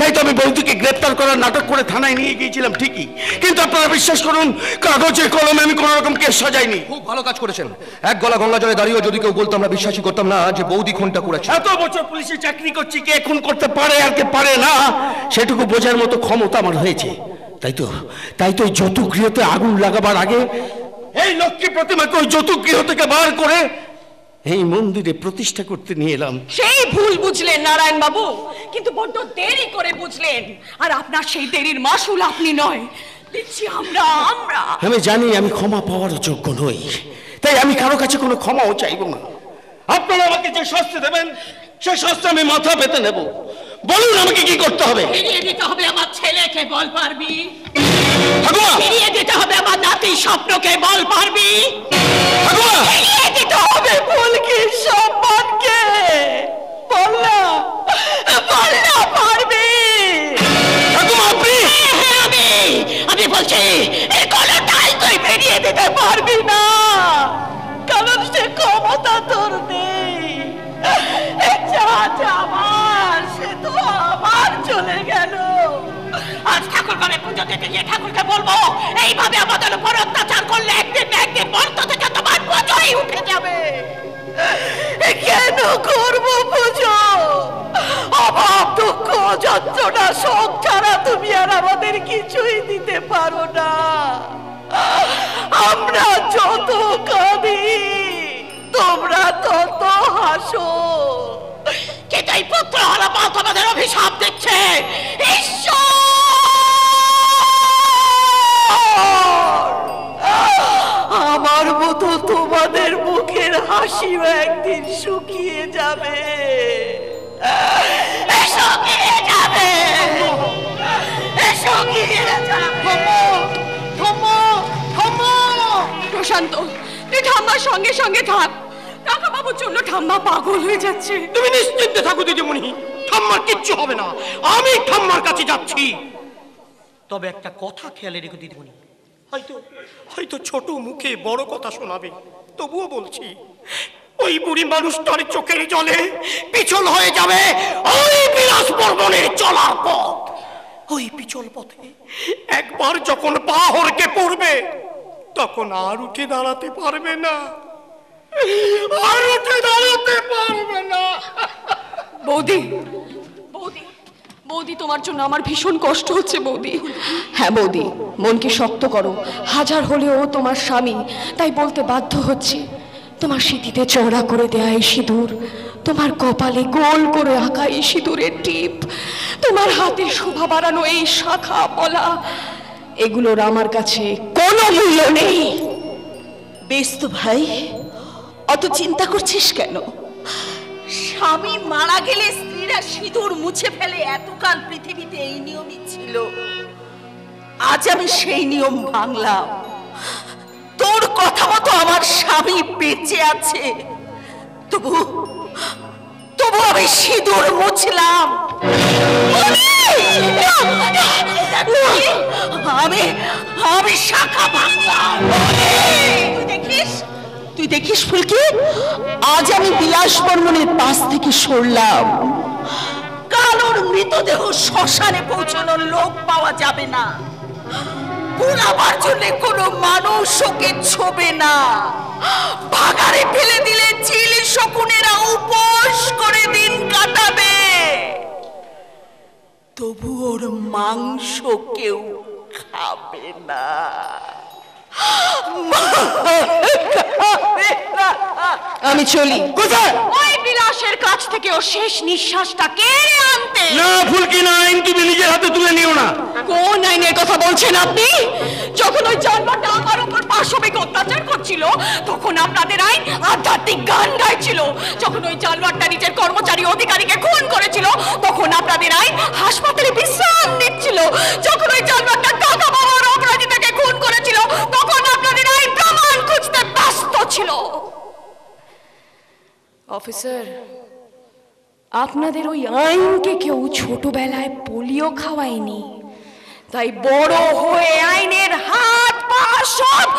তাই তো আমি বৌদিকে গ্রেপ্তার করার নাটক করে থানায় নিয়ে গিয়েছিলাম ঠিকই। কিন্তু আপনারা বিশ্বাস করুন কাগজে কলমে আমি কোনো রকম কেস সাজাইনি। খুব ভালো কাজ করেছেন। এক গলা গঙ্গা জলে দাঁড়িয়েও যদি কেউ বলতো আমরা বিশ্বাসই করতাম না যে বৌদি খুনটা করেছে। এত বছর পুলিশে চাকরি করছি কে খুন করতে পারে আর কে পারে না সেটুকু বোঝার মতো ক্ষমতা আমার হয়েছে। তাই তো তাই তো যৌতুক গৃহতে আগুন লাগাবার আগে এই লক্ষ্মী প্রতিমাকে ওই যৌতুক গৃহ থেকে বার করে এই মন্দিরে প্রতিষ্ঠা করতে নিয়ে এলাম। সেই ভুল বুঝলেন নারায়ণ বাবু কিন্তু বড্ড দেরি করে বুঝলেন। আর আপনার সেই দেরির মাসুল আপনি নয়। দিচ্ছি আমরা আমরা। আমি জানি আমি ক্ষমা পাওয়ার যোগ্য নই তাই আমি কারও কাছে কোনো ক্ষমাও চাইব না। আপনারা আমাকে যে শাস্তি দেবেন সে শাস্তি আমি মাথা পেতে নেব। বলুন আমাকে কি করতে হবে? ফিরিয়ে দিতে হবে আমার ছেলেকে বল পারবি? ঠাকুমা! ফিরিয়ে দিতে হবে আমার নাতির স্বপ্নকে বল পারবি? ঠাকুমা! ফিরিয়ে দিতে হবে ফুলকির সম্মানকে। বল না বল না পারবি। ঠাকুমা আপনি! হ্যাঁ, আমি আমি বলছি এই গলাটাই তুই ফিরিয়ে দিতে পারবি না। কারণ সে ক্ষমতা তোর ঠাকুর পুজো দিতে গিয়ে ঠাকুরকে বলব, এইভাবে আমাদের উপর অত্যাচার করলে একদিন না একদিন মর্ত থেকে তোমার পুজোই উঠে যাবে। কেন পুজো? অভাব, দুঃখ, যন্ত্রণা, শোক ছাড়া তুমি আর আমাদের কিছুই দিতে পারো না। আমরা যত কাঁদি, তোমরা তত হাসো। এই পুত্র তোমাদের অভিশাপ দিচ্ছে? ঈশ্বর! আমার। মতো তোমাদের মুখের হাসিও একদিন শুকিয়ে যাবে। শুকিয়ে যাবে। শুকিয়ে যাবে। প্রশান্ত তুই ঠাম্মার সঙ্গে সঙ্গে থাক। কাকা বাবুর জন্য ঠাম্মা পাগল হয়ে যাচ্ছে। তুমি নিশ্চিন্তে থাকো দিদিমণি। ঠাম্মার কিচ্ছু হবে না। আমি ঠাম্মার কাছে যাচ্ছি। তবে একটা কথা খেয়ালে রেখো দিদিমণি। হয়তো হয়তো ছোট মুখে বড় কথা শোনাবে তবুও বলছি ওই বুড়ি মানুষটার চোখের জলে পিছল হয়ে যাবে ওই বিলাস বর্মনের চলার পথ। ওই পিছল পথে? একবার যখন পা হরকে পড়বে তখন আর উঠে দাঁড়াতে পারবে না। আর উঠে দাঁড়াতে পারবে না। বৌদি তোমার জন্য আমার ভীষণ কষ্ট হচ্ছে বৌদি। হ্যাঁ বৌদি মনকে শক্ত করো। হাজার হলেও তোমার স্বামী তাই বলতে বাধ্য হচ্ছে। তোমার স্মৃতিতে চওড়া করে দেয়া এই সিঁদুর তোমার কপালে গোল করে আঁকা এই সিঁদুরের টিপ তোমার হাতে শোভা বাড়ানো এই শাখা পলা এগুলোর আমার কাছে কোনো মূল্য নেই। বেশ তো ভাই অত চিন্তা করছিস কেন? স্বামী মারা গেলে স্ত্রীরা সিঁদুর মুছে ফেলে এতকাল পৃথিবীতে এই নিয়মই ছিল। আজ আমি সেই নিয়ম ভাঙলাম। তোর কথা মতো আমার স্বামী বেঁচে আছে। তবু তবু আমি সিঁদুর মুছলাম। আমি আমি শাখা ভাঙলাম। তুই দেখিস? তুই দেখিস ফুলকি? আজ আমি বিলাস বর্মনের পাশ থেকে সরলাম। কালোর মৃতদেহ শ্মশানে পৌঁছানোর লোক পাওয়া যাবে না। পুরাবার জন্য কোনো মানুষ ওকে ছোবে না। ভাগারে ফেলে দিলে চিল শকুনেরা উপোস করে দিন কাটাবে। তবু ওর মাংস কেউ খাবে না খাবে না। আমি চলি। কোথায়? ওই বিলাসের কাছ থেকে ও শেষ নিঃশ্বাসটা কেড়ে আনতে। না ফুলকি না আইন তুমি নিজের হাতে তুলে নিও না। কোন আইনের কথা বলছেন আপনি? যখন ওই জানোয়ারটা আমার উপর পাশবিক অত্যাচার করছিল তখন আপনাদের আইন আধ্যাত্মিক গান গাইছিল যখন ওই জানোয়ারটা নিজের কর্মচারী অধিকারীকে খুন করেছিল তখন আপনাদের আইন হাসপাতালে বিশ্রাম নিচ্ছিল যখন ওই জানোয়ারটা টাকা বাবার অপরাধীটাকে খুন করেছিল, তখন আপনাদের এই প্রমাণ খুঁজতে ব্যস্ত ছিল। অফিসার, আপনাদের ওই আইনকে কেউ ছোটবেলায় পোলিও খাওয়ায়নি। তাই বড় হয়ে আইনের হাত পা সব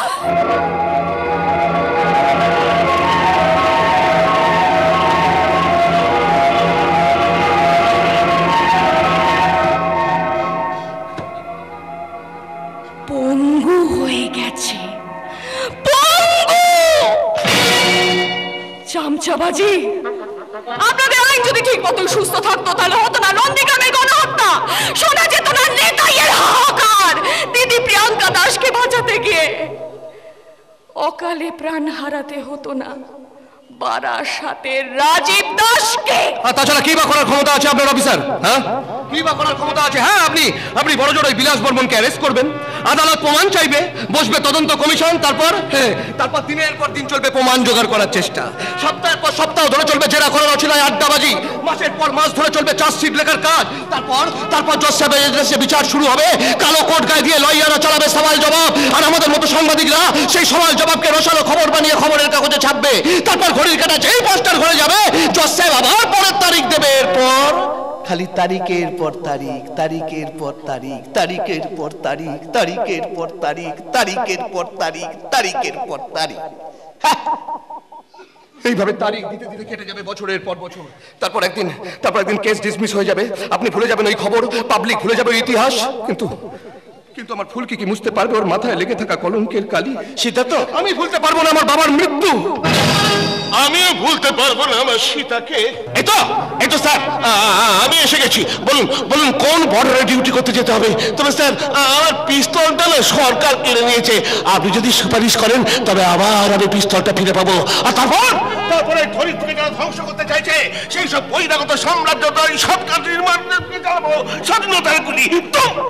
পঙ্গু হয়ে গেছে। চামচাবাজি! আপনাদের আইন যদি ঠিক মতো সুস্থ থাকতো, তাহলে হতো না নন্দীগ্রামের গণহত্যা শোনা যেত না নেতাই এর হাহাকার! দিদি প্রিয়াঙ্কা দাসকে বাঁচাতে গিয়ে। অকালে প্রাণ হারাতে হতো না। বারার সাথে রাজীব দাসকে! আর তাছাড়া কি বা করার ক্ষমতা আছে আপনার অফিসার হ্যাঁ? কি বা করার ক্ষমতা আছে? হ্যাঁ আপনি আপনি বড় জোর ওই বিলাস বর্মনকে অ্যারেস্ট করবেন। আদালত প্রমাণ চাইবে, বসবে তদন্ত কমিশন, তারপর? হ্যাঁ তারপর দিনের পর দিন চলবে প্রমাণ জোগাড় করার চেষ্টা। সপ্তাহের পর সপ্তাহ ধরে চলবে জেরা করার অছিলায় আড্ডাবাজি। মাসের পর মাস ধরে চলবে চার্জশিট লেখার কাজ। তারপর তারপর জজ সাহেবের বিচার শুরু হবে। কালো কোট গায়ে দিয়ে লয়াররা চালাবে সওয়াল জবাব। আর আমাদের মতো সাংবাদিকরা সেই সওয়াল জবাবকে রসালো খবর বানিয়ে খবরের কাগজে ছাপবে। তারপর ঘড়ির কাটা যেই পোস্টার ঘরে যাবে, জজ সাহেব আবার পরের তারিখ দেবে। এরপর খালি তারিখের পর তারিখ তারিখের পর তারিখ তারিখের পর তারিখ তারিখের পর তারিখ তারিখের পর তারিখ তারিখের পর তারিখ। এইভাবে তারিখ দিতে দিতে কেটে যাবে বছরের পর বছর। তারপর একদিন তারপর একদিন কেস ডিসমিস হয়ে যাবে। আপনি ভুলে যাবেন ওই খবর পাবলিক ভুলে যাবে ইতিহাস। কিন্তু কিন্তু আমার ফুলকি কি মুছতে পারবে? ওর মাথায় লেগে থাকা কলঙ্কের কালি। সিদ্ধার্থ! আমি ভুলতে পারব না আমার বাবার মৃত্যু! আমিও ভুলতে পারব না আমার সীতাকে। এই তো এই তো স্যার। আ- আ- আমি এসে গেছি। বলুন বলুন কোন বর্ডারে ডিউটি করতে যেতে হবে? তবে স্যার আমার পিস্তলটা না সরকার কেড়ে নিয়েছে। আপনি যদি সুপারিশ করেন তবে আবার আমি পিস্তলটা ফিরে পাবো। আর তারপর? তারপরে ধরিত্রীকে যারা ধ্বংস করতে চাইছে। সেই সব বহিরাগত সাম্রাজ্য তৈরি সব কাজ নির্মাণ চালাবো স্বাধীনতার গুলি তুম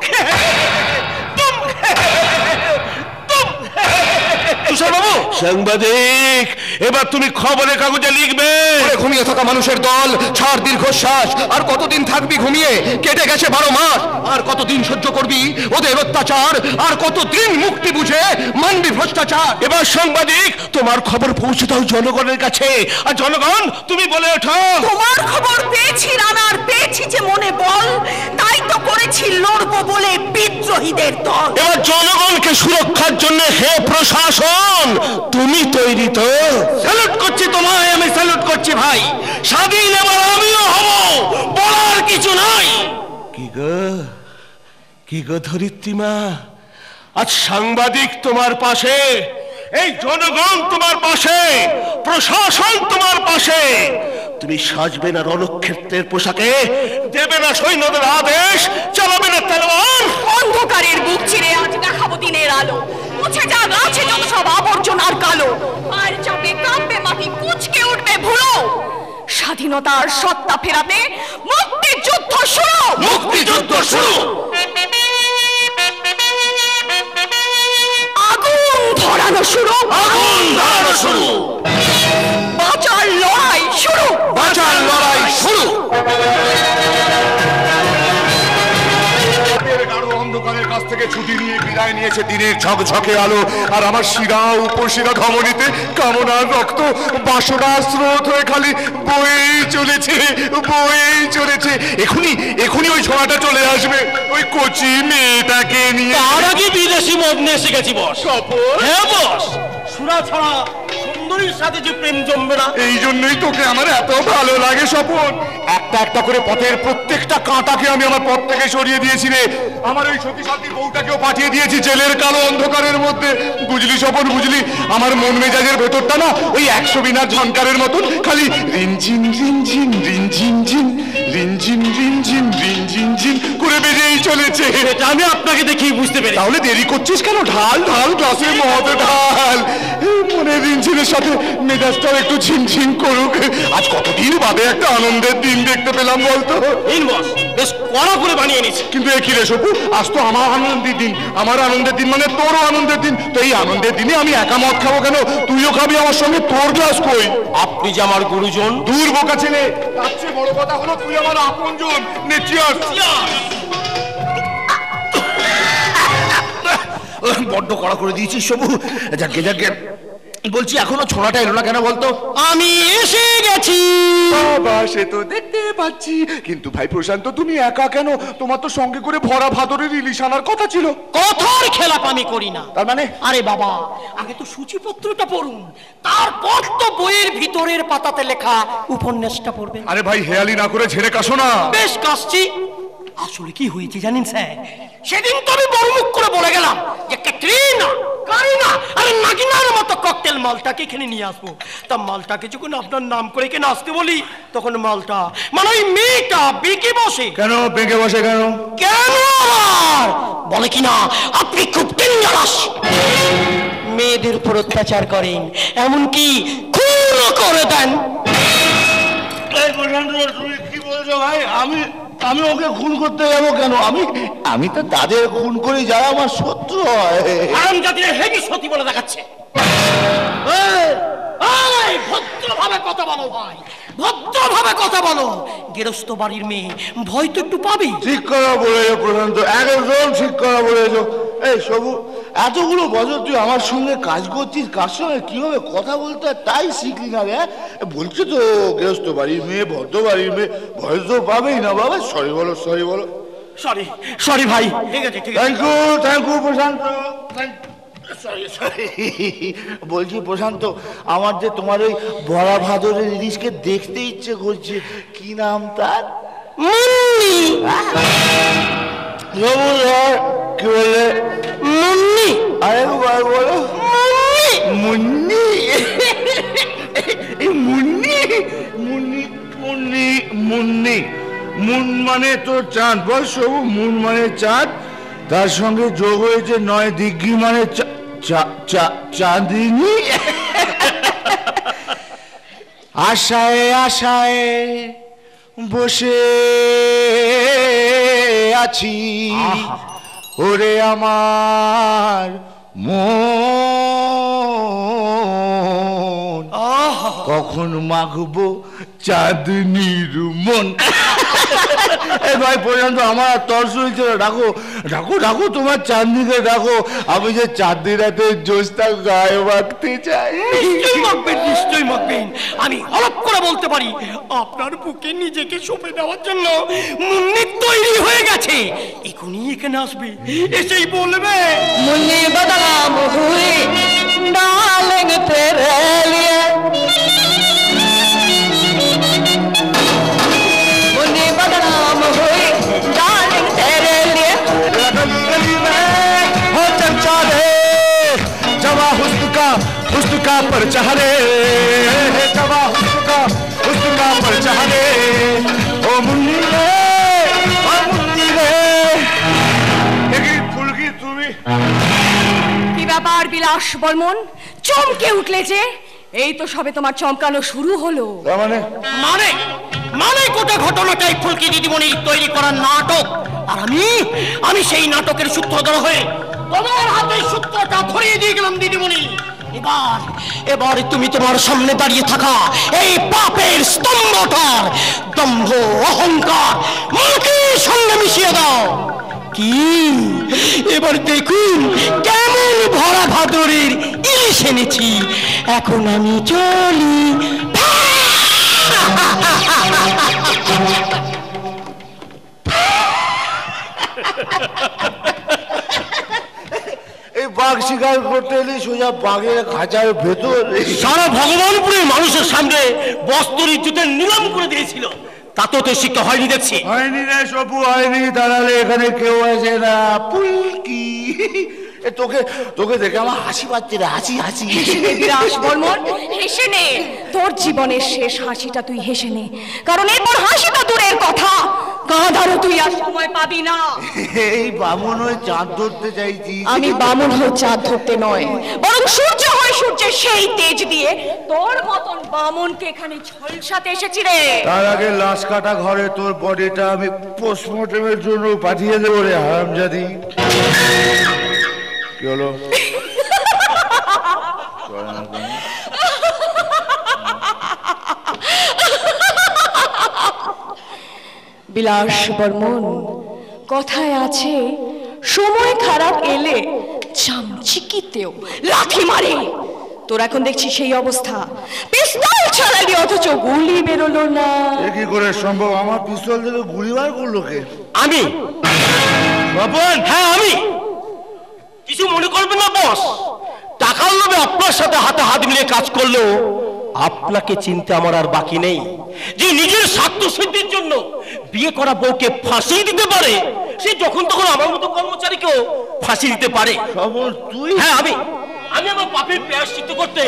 তুম তুষারবাবু সাংবাদিক এবার তুমি খবরের কাগজে লিখবে। ঘুমিয়ে থাকা মানুষের দল ছাড় দীর্ঘশ্বাস আর কতদিন থাকবি ঘুমিয়ে? কেটে গেছে বারো মাস। আর কতদিন সহ্য করবি? ওদের অত্যাচার আর কতদিন মুক্তি বুঝে মানবি ভ্রষ্টাচার? এবার সাংবাদিক তোমার খবর পৌঁছে দাও জনগণের কাছে। আর জনগণ তুমি বলে ওঠো। তোমার খবর পেয়েছি রানার পেয়েছি যে মনে বল। তাই তো করেছি লড়বো বলে বিদ্রোহীদের দল। এবার জনগণকে সুরক্ষার জন্য হে প্রশাসন তুমি তৈরি তো। স্যালুট করছি তোমায় আমি স্যালুট করছি ভাই। স্বাধীন এবার আমিও হব বলার কিছু নাই। কি গো? কি গো ধরিত্রীমা আজ সাংবাদিক তোমার পাশে এই জনগণ তোমার পাশে প্রশাসন তোমার পাশে। তুমি সাজবে না রণক্ষেত্রের পোশাকে দেবে না সৈন্যদের আদেশ চালাবে না তলোয়ার। অন্ধকারের বুক চিরে আজ দেখাবো দিনের আলো। মুছে যাক আছে যত সব আবর্জনার কালো। আর চাপে কাঁপবে মাটি কুচকে উঠবে ভুলো। স্বাধীনতার সত্তা ফেরাতে মুক্তির যুদ্ধ শুরু। মুক্তিযুদ্ধ শুরু। আগুন ধরানো শুরু। আগুন ধরানো শুরু। বাঁচার লড়াই শুরু। বাঁচার লড়াই শুরু। থেকে ছুটি নিয়ে বিদায় নিয়েছে দিনের ঝকঝকে আলো। আর আমার শিরা উপশিরা ধমনীতে কামনার রক্ত বাসনা স্রোত হয়ে খালি বয়েই চলেছে বয়েই চলেছে। এখনই এখনই ওই ছোঁয়াটা চলে আসবে। ওই কচি মেয়েটাকে নিয়ে। তার আগে বিদেশি মদ নিয়ে এসে গেছি বস হ্যাঁ বস। সুরা ছাড়া সুন্দরীর সাথে যে প্রেম জমবে না। এই জন্যই তোকে আমার এত ভালো লাগে স্বপন। একটা একটা করে পথের প্রত্যেকটা কাঁটাকে আমি আমার পথ থেকে সরিয়ে দিয়েছি রে। আমার ওই সতী সাথী বউটাকেও পাঠিয়ে দিয়েছি জেলের কালো অন্ধকারের মধ্যে। বুঝলি স্বপন বুঝলি? আমার মন মেজাজের ভেতরটা না ওই একশো বিনার ঝনকারের মতন। খালি রিনঝিন রিনঝিন রিনঝিন ঝিন রিনঝিন রিনঝিন রিনঝিন ঝিন করে বেজেই চলেছে। এটা আমি আপনাকে দেখি বুঝতে পেরেছি। তাহলে দেরি করছিস কেন? ঢাল ঢাল গ্লাসের মত ঢাল। মনে রিনঝিনের সাথে মেজাজটাও একটু ঝিনঝিন করুক। আজ কতদিন বাদে একটা আনন্দের দিন দেখতে পেলাম বলতো? বস বেশ কড়া করে বানিয়ে নিচ্ছে কিন্তু এ কি রে সপু? আজ তো আমার আনন্দের দিন। আমার আনন্দের দিন মানে তোরও আনন্দের দিন। তো এই আনন্দের দিনে আমি একা মদ খাব কেন? তুইও খাবি আমার সঙ্গে তোর গ্লাস কই? আপনি যে আমার গুরুজন। দূর বোকা ছেলে। তার চেয়ে বড় কথা হলো তুই আমার আপনজন। নে চিয়ার্স বড্ড কড়া করে দিয়েছিস সবু যাকে যাকে। বলছি এখনও ছোড়াটা এলো না কেন বলতো? আমি এসে গেছি। বাবা সে তো দেখতে পাচ্ছি। কিন্তু ভাই প্রশান্ত তুমি একা কেন? তোমার তো সঙ্গে করে ভরা ভাদরের ইলিশ আনার কথা ছিল। কথার খেলাপ আমি করি না। তার মানে? আরে বাবা আগে তো সূচিপত্রটা পড়ুন। তারপর তো বইয়ের ভিতরের পাতাতে লেখা উপন্যাসটা পড়বে আরে ভাই হেয়ালি না করে ঝেড়ে কাশো না। বেশ কাশছি। আসলে কি হয়েছে জানেন স্যার? সেদিন তো আমি বড় মুখ করে বলে গেলাম যে ক্যাটরিনা কারিনা আরে না নাগিনার মতো ককটেল মালটাকে এখানে নিয়ে আসব। তা মালটাকে যখন আপনার নাম করে এখানে আসতে বলি তখন মালটা মানে ওই মেয়েটা বেঁকে বসে। কেন? বেঁকে বসে কেন? কেন আবার? বলে কিনা আপনি খুব ডেঞ্জারাস মেয়েদের উপর অত্যাচার করেন এমনকি খুনও করে দেন। এই প্রশান্ত কি বলছো ভাই? আমি আমি ওকে খুন করতে যাব কেন? আমি আমি তো তাদের খুন করি যারা আমার শত্রু হয়। আরাম জাতির সতী বলে দেখাচ্ছে। ভদ্রভাবে কথা বলো ভাই। ভদ্রভাবে কথা বলো। গেরস্ত বাড়ির মেয়ে ভয় তো একটু পাবি। ঠিক করা প্রশান্ত। একদম ঠিক করা এই সবু এতগুলো বছর তুই আমার সঙ্গে কাজ করছিস কার সঙ্গে কীভাবে কথা বলতে তাই শিখলি না রে? বলছো তো গৃহস্থ বাড়ির মেয়ে ভদ্র বাড়ির মেয়ে ভয় তো পাবেই না বাবা। সরি বলো সরি বলো। সরি সরি ভাই। ঠিক আছে ঠিক আছে। Thank you thank you Prashanta. Sorry sorry বলছি প্রশান্ত আমার যে তোমার ওই বড়া ভাদরের ইলিশকে দেখতে ইচ্ছে করছে কি নাম তার? কি বললে? মুন্নি। আরেকবার বলো। মুন্নি। মুন্নি? মুন্নি? মুন্নি মুন্নি মুন মানে তোর চাঁদ বল সবু মুন মানে চাঁদ। তার সঙ্গে যোগ হয়েছে নয় দিগ্গি মানে চা- চা- চা- চাঁদিনী। আশায় আশায় বসে আছি। ওরে আমার মন। কখন মাখবো চাঁদনির মন। এ ভাই পর্যন্ত আমার তর্স হয়েছিল ডাকো ডাকো ডাকো তোমার চাঁদনিকে ডাকো। আমি যে চাঁদনি রাতে জোস্তা গায়ে মাখতে চাই। নিশ্চয়ই মাখবেন নিশ্চয়ই মাখবেন। আমি হলপ করে বলতে পারি আপনার বুকে নিজেকে সঁপে দেওয়ার জন্য মুন্নি তৈরি হয়ে গেছে এখনই এখানে আসবে এসেই বলবে मुन्नी बदनाम हुई डालेंगे तेरे लिए मुन्नी बदनाम हुई डालेंगे तेरे लिए गली गली में हो चर्चा रे जवा हुस्न का हुस्न का परचा रे जवा हुस्न का हुस्न का परचा रे ओ मुन्नी रे বিলাস বর্মন চমকে উঠলে যে এই তো সবে তোমার চমকানো শুরু হলো। তার মানে? মানে? মানে গোটা ঘটনাটাই ফুলকি দিদিমণির তৈরি করা নাটক? আর আমি? আমি সেই নাটকের সূত্রধর হয়ে তোমার হাতে সূত্রটা ধরিয়ে দিয়ে গেলাম দিদিমণি। এবার এবার তুমি তোমার সামনে দাঁড়িয়ে থাকা এই পাপের স্তম্ভটার দম্ভ অহংকার মাকে সঙ্গে মিশিয়ে দাও। কি? এবার দেখুন কেমন ভরা ভাদরের ইলিশ এনেছি। এখন আমি চলি। এই বাঘ শিকার করতে এলি সোজা বাঘের খাঁচার ভেতর। সারা ভগবানপুরের মানুষের সামনে বস্ত্র ইজ্জতের নিলাম করে দিয়েছিল। তাতেও শিক্ষা হয়নি দেখছি। হয়নি রে সপু হয়নি। দাঁড়ালে এখানে কেউ আসে না। পুলকি। তোকে তোকে দেখে আমার হাসি পাচ্ছে রে হাসি হাসি। হেসে নে বিলাস বর্মন হেসে নে। তোর জীবনের শেষ হাসিটা তুই হেসে নে। কারণ এরপর হাসিটা দূরের কথা। কাঁদারও তুই আর সময় পাবি না। এই বামন হয়ে চাঁদ ধরতে চাইছি আমি বামন হয়ে চাঁদ ধরতে নয় বরং সূর্য হয়ে সূর্যের সেই তেজ দিয়ে। তোর মতন বামনকে এখানে ঝলসাতে এসেছি রে। তার আগে লাশ কাটা ঘরে তোর বডিটা আমি পোস্টমর্টমের জন্য পাঠিয়ে দেবো রে হারামজাদি। কি হলো? বিলাস বর্মন। কথায় আছে সময় খারাপ এলে চামচিকিতেও লাথি মারে। তোর এখন দেখছি সেই অবস্থা। পিস্তল ছাড়ালি অথচ গুলি বেরোলো না। এ কি করে সম্ভব? আমার পিস্তল থেকে গুলি বার করল কে? আমি? বাপন! হ্যাঁ আমি। কিছু মনে করবে না বস? টাকার লোভে আপনার সাথে হাতে হাত মিলিয়ে কাজ করলেও আপনাকে চিনতে আমার আর বাকি নেই। যে নিজের স্বার্থ সিদ্ধির জন্য বিয়ে করা বউকে ফাঁসি দিতে পারে সে যখন তখন আমার মতো কর্মচারীকেও ফাঁসি দিতে পারে। তুই? হ্যাঁ আমি। আমি আমার পাপের প্রায়শ্চিত্ত করতে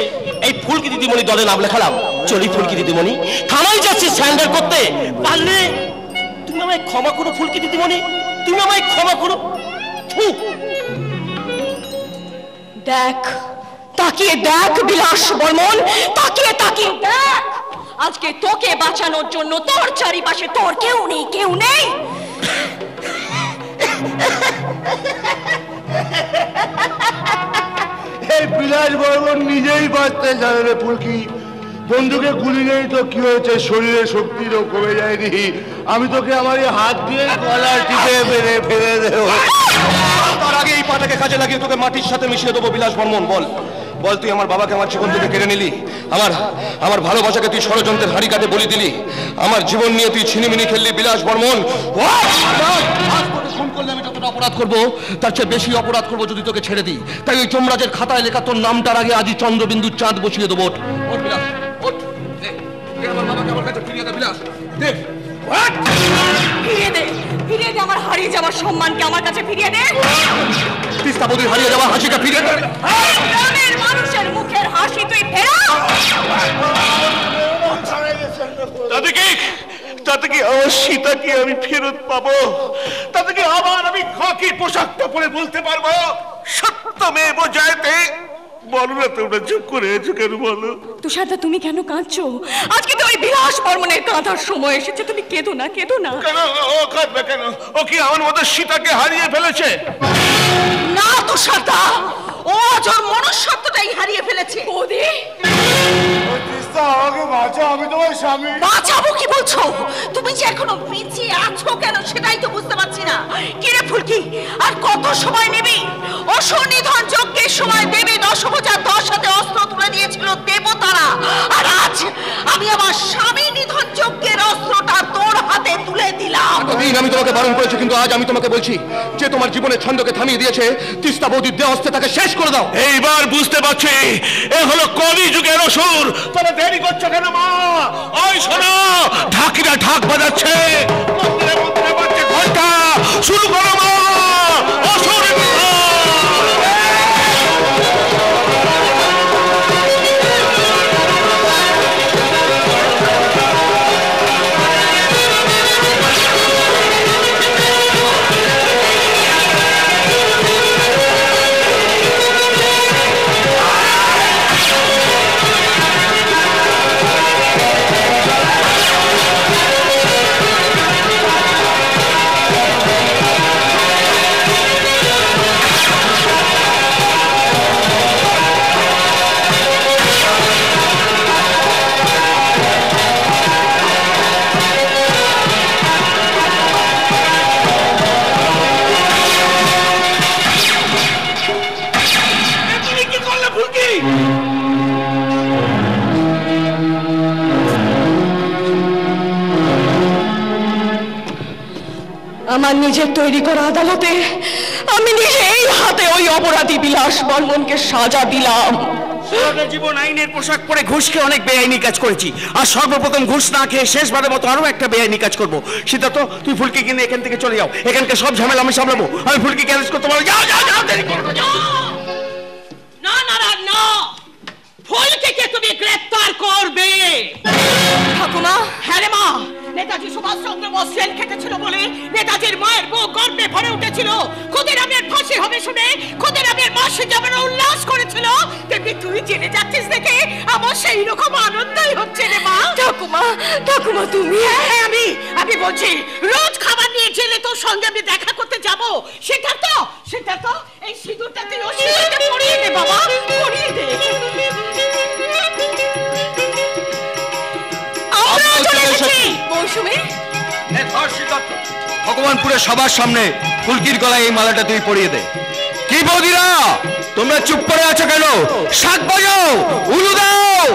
এই ফুলকি দিদিমণি দলে নাম লেখালাম। চলি ফুলকি দিদিমণি। থানায় যাচ্ছি স্যান্ডার করতে। পারলে তুমি আমায় ক্ষমা করো ফুলকি দিদিমণি। তুমি আমায় ক্ষমা করো। দেখ তাকিয়ে দেখ বিলাস বর্মন তাকিয়ে তাকিয়ে দেখ। আজকে তোকে বাঁচানোর জন্য তোর চারিপাশে তোর কেউ নেই কেউ নেই। এই বিলাস বর্মন নিজেই বাঁচতে জানে রে ফুলকি। বন্ধুকে গুলি নেই তো কি হয়েছে? শরীরে শক্তিরও কমে যায়নি। আমি তোকে আমার এই হাত দিয়ে গলা টিপে মেরে ফেলে দেবো। তার আগে এই পাটাকে কাজে লাগিয়ে তোকে মাটির সাথে মিশিয়ে দেবো বিলাস বর্মন বল। বল তুই আমার বাবাকে আমার জীবন থেকে কেড়ে নিলি। আমার আমার ভালোবাসাকে তুই ষড়যন্ত্রের হাড়ি কাটে বলি দিলি। আমার জীবন নিয়ে তুই ছিনিমিনি খেললি বিলাস বর্মন? আজ করলে আমি যতটা অপরাধ করব তার চেয়ে বেশি অপরাধ করব যদি তোকে ছেড়ে দিই। তাই ওই চমরাজের খাতায় লেখা তোর নামটার আগে আজই চন্দ্রবিন্দু চাঁদ বসিয়ে দেবো। ওঠ ওঠ বিলাস ওঠ। দে, দে আমার বাবাকে আমার কাছে ফিরিয়ে দে বিলাস। দে। ফিরিয়ে দে। ফিরিয়ে দে আমার হারিয়ে যাওয়ার সম্মানকে আমার কাছে ফিরিয়ে দে। তিস্তা বদির হারিয়ে যাওয়া হাসিটা ফিরিয়ে দে। গ্রামের মানুষের মুখের হাসি তুই ফেরা। তাতে কি তাতে কি আমার সীতাকে আমি ফেরত পাবো। তাতে কি আবার আমি খাকি পোশাকটা পরে বলতে পারব। সত্য মেয়ে বোঝাইতে বলো না তোমরা চুপ করে আছো কেন বলো? তুষারদা তুমি কেন কাঁদছো? আজকে তো ওই বিলাস বর্মনের কাঁদার সময় এসেছে তুমি কেঁদো না কেঁদো না। কেন? ও কাঁদবে কেন? ও কি আমার মতো সীতাকে হারিয়ে ফেলেছে? না তুষারদা ও আজ ওর মনুষ্যত্বটাই হারিয়ে ফেলেছে। ওদি আমাকে বাঁচা আমি তোমার স্বামী। বাঁচাবো কি বলছো? তুমি যে এখনও বেঁচে আছো কেন সেটাই তো বুঝতে পারছি না। কিরে ফুলকি আর কত সময় নেবি? অসনিধন যজ্ঞের সময় দেবী দশভূজা দশ হাতে অস্ত্র তুলে দিয়েছিল দেবতারা। আর আজ আমি আমার স্বামী নিধন যজ্ঞের অস্ত্রটা তোর হাতে তুলে দিলাম। এতদিন আমি তোমাকে বারণ করেছি কিন্তু আজ আমি তোমাকে বলছি যে তোমার জীবনের ছন্দকে থামিয়ে দিয়েছে তিস্তা বৌদির দেহ হস্তে তাকে শেষ করে দাও। এইবার বুঝতে পারছি এ হলো কলি যুগের অসুর। তবে দেরি করছ কেন মা? ওই শোনো ঢাকিরা ঢাক বাজাচ্ছে। মন্দিরে মন্দিরে বাজছে ঘণ্টা শুরু করো মা। অসুর নিজের তৈরি করা আদালতে আমি নিজে এই হাতে ওই অপরাধী বিলাস বর্মনকে সাজা দিলাম। সারাটা জীবন আইনের পোশাক পরে ঘুষ খেয়ে অনেক বেআইনি কাজ করেছি। আর সর্বপ্রথম ঘুষ না খেয়ে শেষবারের মতো আরও একটা বেআইনি কাজ করব। সেটা তো তুই ফুলকি কিনে এখান থেকে চলে যাও। এখানকার সব ঝামেলা আমি সামলাবো। আমি ফুলকি ক্যারেজ করতে পারব। যাও যাও যাও দেরি করো না, না না না ফুলকে তুমি গ্রেফতার করবে। ঠাকুমা। হ্যাঁ রে মা। নেতাজি সুভাষচন্দ্র বোস জেল খেটেছিল বলে নেতাজির মায়ের বউ গর্বে ভরে উঠেছিল। ক্ষুদিরামের ফাঁসি হবে শুনে ক্ষুদিরামের মাসে যেমন উল্লাস করেছিল তেমনি তুই জেনে যাচ্ছিস দেখে আমার সেই রকম আনন্দই হচ্ছে রে মা। ঠাকুমা ঠাকুমা তুমি? হ্যাঁ হ্যাঁ আমি আমি বলছি রোজ খাবার নিয়ে জেলে তোর সঙ্গে আমি দেখা করতে যাব। সেটা তো সেটা তো এই সিঁদুরটা তুই অসুবিধা পরিয়ে দে বাবা পরিয়ে দে। ভগবানপুরের সবার সামনে ফুলকির গলায় এই মালাটা তুই পরিয়ে দে। কি বৌদিরা তোমরা চুপ করে আছো কেন? শাক বাজাও উলু দাও।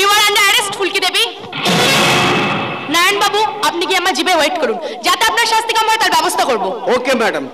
You are under arrest Phulki Debi. Narayan babu আপনি কি আমার জিপে ওয়েট করুন। যাতে আপনার শাস্তি কম হয় তার ব্যবস্থা করব। Okay madam